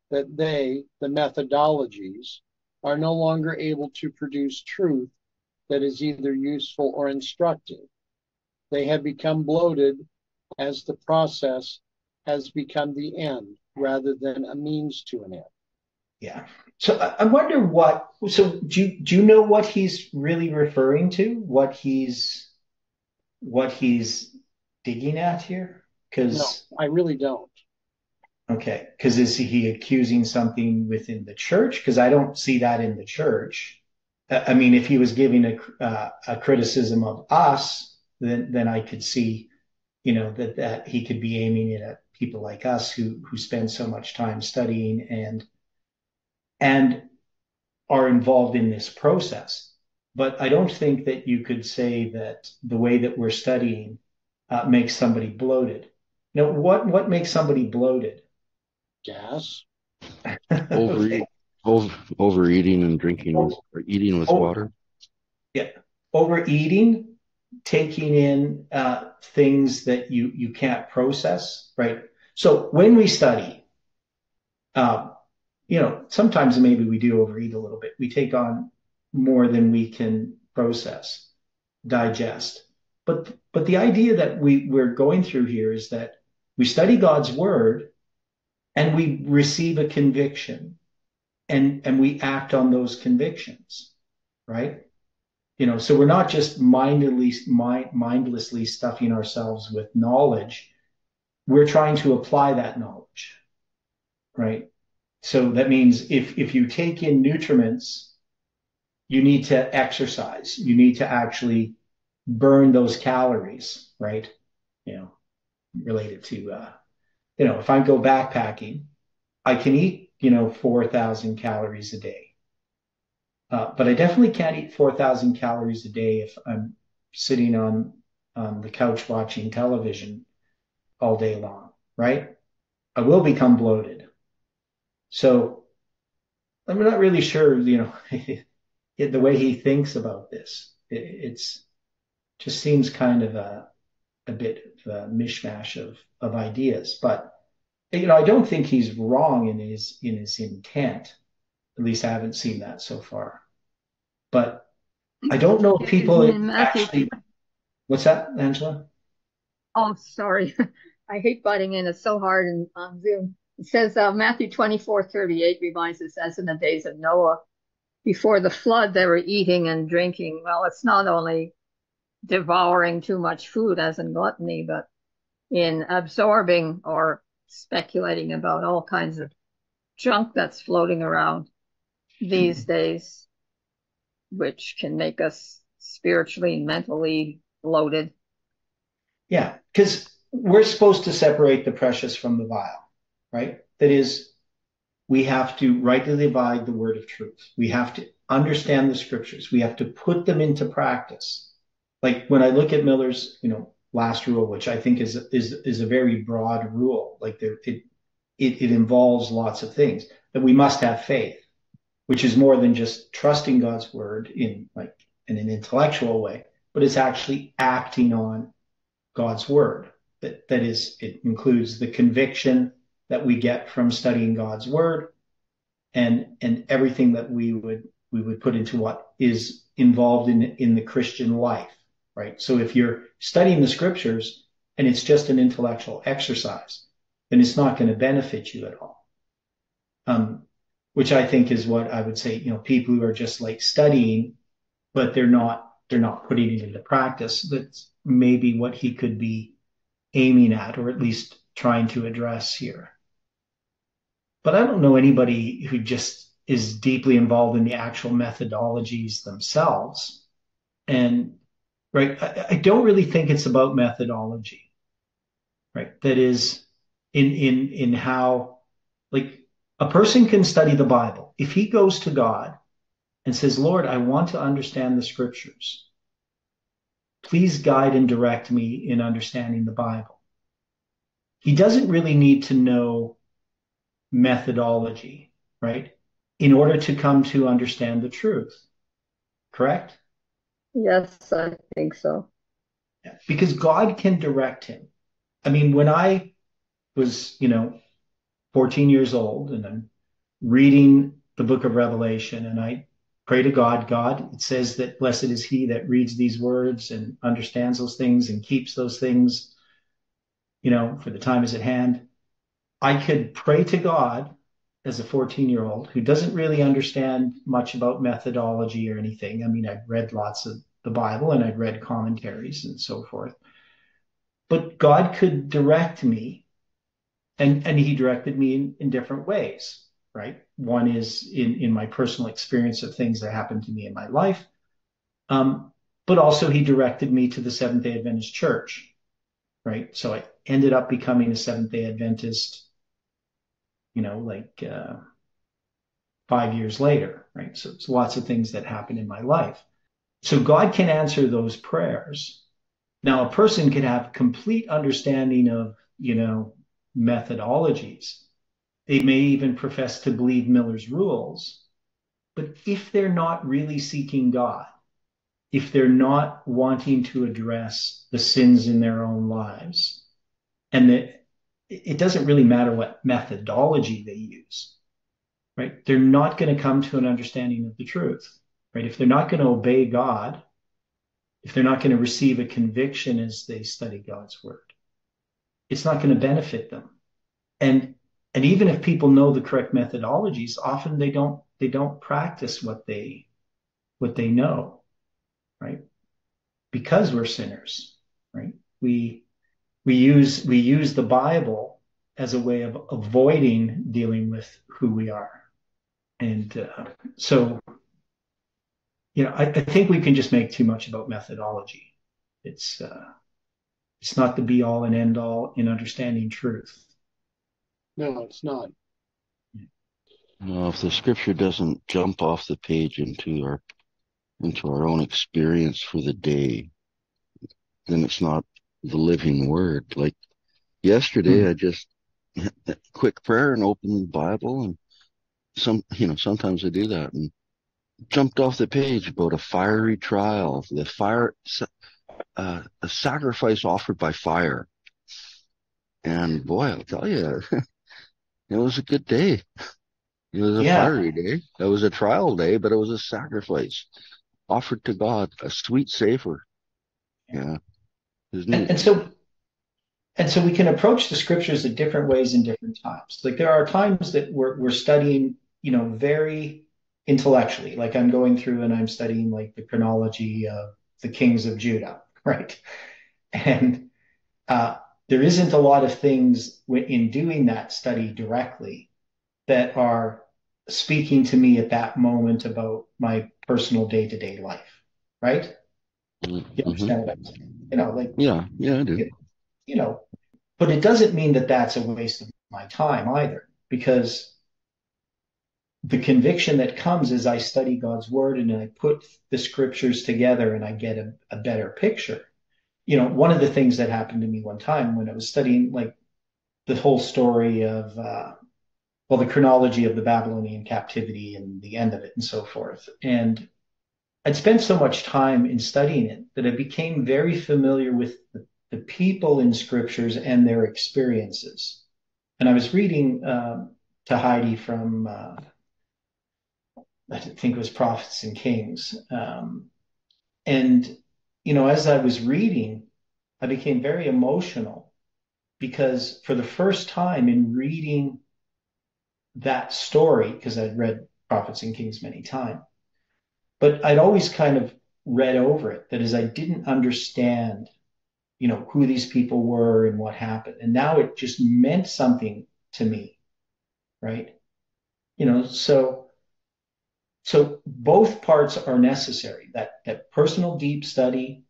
that they, the methodologies, are no longer able to produce truth that is either useful or instructive. They have become bloated as the process has become the end rather than a means to an end. Yeah. So I wonder what, so do you, do you know what he's really referring to? What he's, what he's digging at here? No, Because, I really don't. okay, because is he accusing something within the church? Because I don't see that in the church. I mean, if he was giving a, uh, a criticism of us, then, then I could see, you know, that, that he could be aiming it at people like us who, who spend so much time studying and, and are involved in this process. But I don't think that you could say that the way that we're studying uh, makes somebody bloated. Now, what what makes somebody bloated? Gas? Overeat, over, overeating and drinking with, or eating with Oh. water. Overeating, taking in uh, things that you you can't process, right? So when we study, uh, you know, sometimes maybe we do overeat a little bit. We take on more than we can process, digest. But but the idea that we we're going through here is that we study God's word and we receive a conviction and and we act on those convictions, right? You know, so we're not just mindlessly mind, mindlessly stuffing ourselves with knowledge. We're trying to apply that knowledge, right? So that means if if you take in nutriments, you need to exercise. You need to actually burn those calories, right? You know, related to uh, you know, if I go backpacking, I can eat, you know, 4,000 calories a day. Uh, but I definitely can't eat 4,000 calories a day if I'm sitting on, the couch watching television all day long, right? I will become bloated. So I'm not really sure, you know, the way he thinks about this. It, it's just seems kind of a, a bit of a mishmash of, of ideas. But you know, I don't think he's wrong in his in his intent. At least I haven't seen that so far. But I don't know if people actually. What's that, Angela? Oh, sorry. I hate butting in. It's so hard in, on Zoom. It says uh, Matthew 24, 38 reminds us, as in the days of Noah, before the flood, they were eating and drinking. Well, it's not only devouring too much food, as in gluttony, but in absorbing or speculating about all kinds of junk that's floating around these days, which can make us spiritually mentally bloated. Yeah, because we're supposed to separate the precious from the vile, right? That is, we have to rightly divide the word of truth. We have to understand the scriptures. We have to put them into practice. Like when I look at Miller's, you know, last rule, which I think is is is a very broad rule. Like there, it it it involves lots of things. That we must have faith, which is more than just trusting God's word in like in an intellectual way, but it's actually acting on God's word. That that is, it includes the conviction that we get from studying God's word, and and everything that we would we would put into what is involved in in the Christian life, right? So if you're studying the scriptures and it's just an intellectual exercise, then it's not going to benefit you at all. Um, which I think is what I would say, you know, people who are just like studying, but they're not they're not putting it into practice. That's maybe what he could be aiming at, or at least trying to address here. But I don't know anybody who just is deeply involved in the actual methodologies themselves. And right, I, I don't really think it's about methodology, right? That is in in in how like a person can study the Bible. If he goes to God and says, Lord, I want to understand the scriptures. Please guide and direct me in understanding the Bible. He doesn't really need to know methodology, right? In order to come to understand the truth. Correct? Yes, I think so. Because God can direct him. I mean, when I was, you know, 14 years old and I'm reading the book of Revelation and I pray to God, God, it says that blessed is he that reads these words and understands those things and keeps those things, you know, for the time is at hand. I could pray to God as a 14 year old who doesn't really understand much about methodology or anything. I mean, I've read lots of the Bible and I've read commentaries and so forth. But God could direct me, and, and He directed me in, in different ways, right? One is in, in my personal experience of things that happened to me in my life. Um, but also, He directed me to the Seventh day Adventist Church, right? So I ended up becoming a Seventh day Adventist you know, like uh, five years later, right? So it's lots of things that happened in my life. So God can answer those prayers. Now, a person can have complete understanding of, you know, methodologies. They may even profess to believe Miller's rules. But if they're not really seeking God, if they're not wanting to address the sins in their own lives, and that it doesn't really matter what methodology they use, right? They're not going to come to an understanding of the truth, right? If they're not going to obey God, if they're not going to receive a conviction as they study God's word, it's not going to benefit them. And and even if people know the correct methodologies, often they don't they don't practice what they what they know, right? Because we're sinners, right? We we use we use the Bible as a way of avoiding dealing with who we are, and uh, so you know I, I, think we can just make too much about methodology. It's uh, it's not the be all and end all in understanding truth. No, it's not. No, if the scripture doesn't jump off the page into our into our own experience for the day, then it's not the living word. Like yesterday, mm. I just quick prayer and opened the Bible and some, you know, sometimes I do that and jumped off the page about a fiery trial, the fire, uh, a sacrifice offered by fire. And boy, I'll tell you, it was a good day. It was a yeah. fiery day. It was a trial day, but it was a sacrifice offered to God, a sweet savor. Yeah. And, and so and so we can approach the scriptures in different ways in different times. Like there are times that we're we're studying, you know, very intellectually. Like I'm going through and I'm studying like the chronology of the kings of Judah, right? And uh, there isn't a lot of things in doing that study directly that are speaking to me at that moment about my personal day to day life, right? Mm-hmm. You understand what I'm? You know, like yeah, yeah, I do. You know, but it doesn't mean that that's a waste of my time either, because the conviction that comes as I study God's word and I put the scriptures together and I get a, a better picture. You know, one of the things that happened to me one time when I was studying like the whole story of uh, well, the chronology of the Babylonian captivity and the end of it and so forth. And I'd spent so much time in studying it that I became very familiar with the, the people in scriptures and their experiences. And I was reading um, to Heidi from, uh, I think it was Prophets and Kings. Um, and, you know, as I was reading, I became very emotional because for the first time in reading that story because I'd read Prophets and Kings many times. But I'd always kind of read over it that as I didn't understand, you know, who these people were and what happened. And now it just meant something to me. Right. You know, so so both parts are necessary. That that personal deep study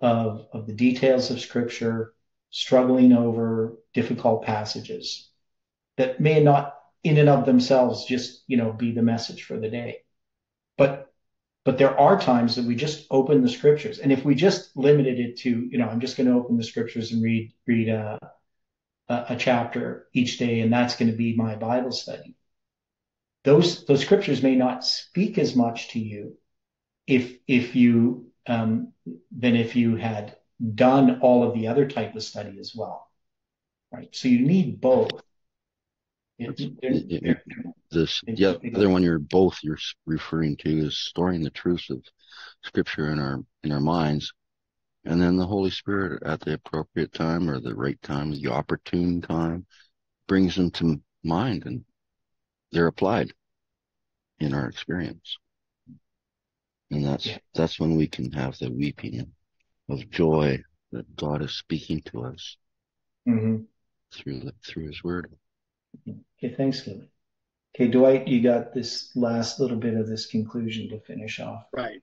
of of the details of scripture, struggling over difficult passages that may not in and of themselves just you know be the message for the day. But but there are times that we just open the scriptures. And if we just limited it to you know i'm just going to open the scriptures and read read a, a, a chapter each day and that's going to be my bible study those those scriptures may not speak as much to you if if you um, than if you had done all of the other type of study as well right? So you need both. This the other one you're both you're referring to is storing the truths of scripture in our in our minds and then the holy spirit at the appropriate time or the right time the opportune time brings them to mind and they're applied in our experience and that's yeah. that's when we can have the weeping of joy that god is speaking to us mm-hmm. through the through his word Okay, thanks, Kelly. Okay, Dwight, you got this last little bit of this conclusion to finish off. Right.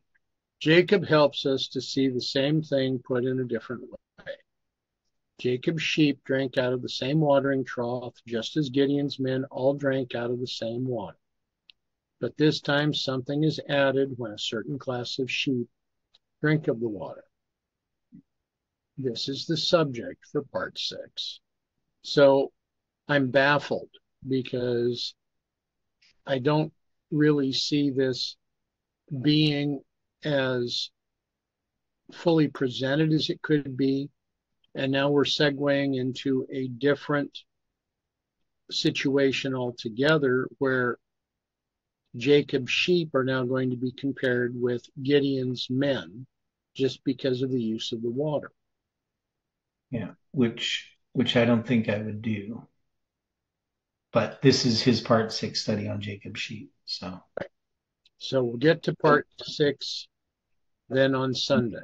Jacob helps us to see the same thing put in a different way. Jacob's sheep drank out of the same watering trough, just as Gideon's men all drank out of the same water. But this time something is added when a certain class of sheep drink of the water. This is the subject for part six. So I'm baffled because I don't really see this being as fully presented as it could be. And now we're segueing into a different situation altogether where Jacob's sheep are now going to be compared with Gideon's men just because of the use of the water. Yeah, which which I don't think I would do but this is his part six study on Jacob's sheep. So, so we'll get to part six then on Sunday.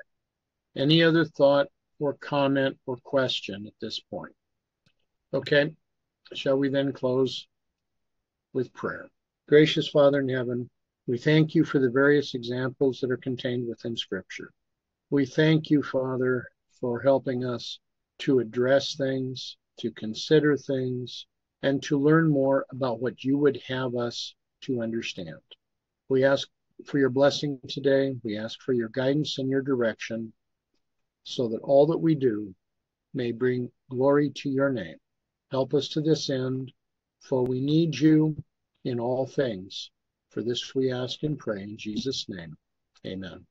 Any other thought or comment or question at this point? Okay, shall we then close with prayer? Gracious Father in heaven, we thank you for the various examples that are contained within Scripture. We thank you, Father, for helping us to address things, to consider things, and to learn more about what you would have us to understand. We ask for your blessing today. We ask for your guidance and your direction so that all that we do may bring glory to your name. Help us to this end, for we need you in all things. For this we ask and pray in Jesus' name. Amen.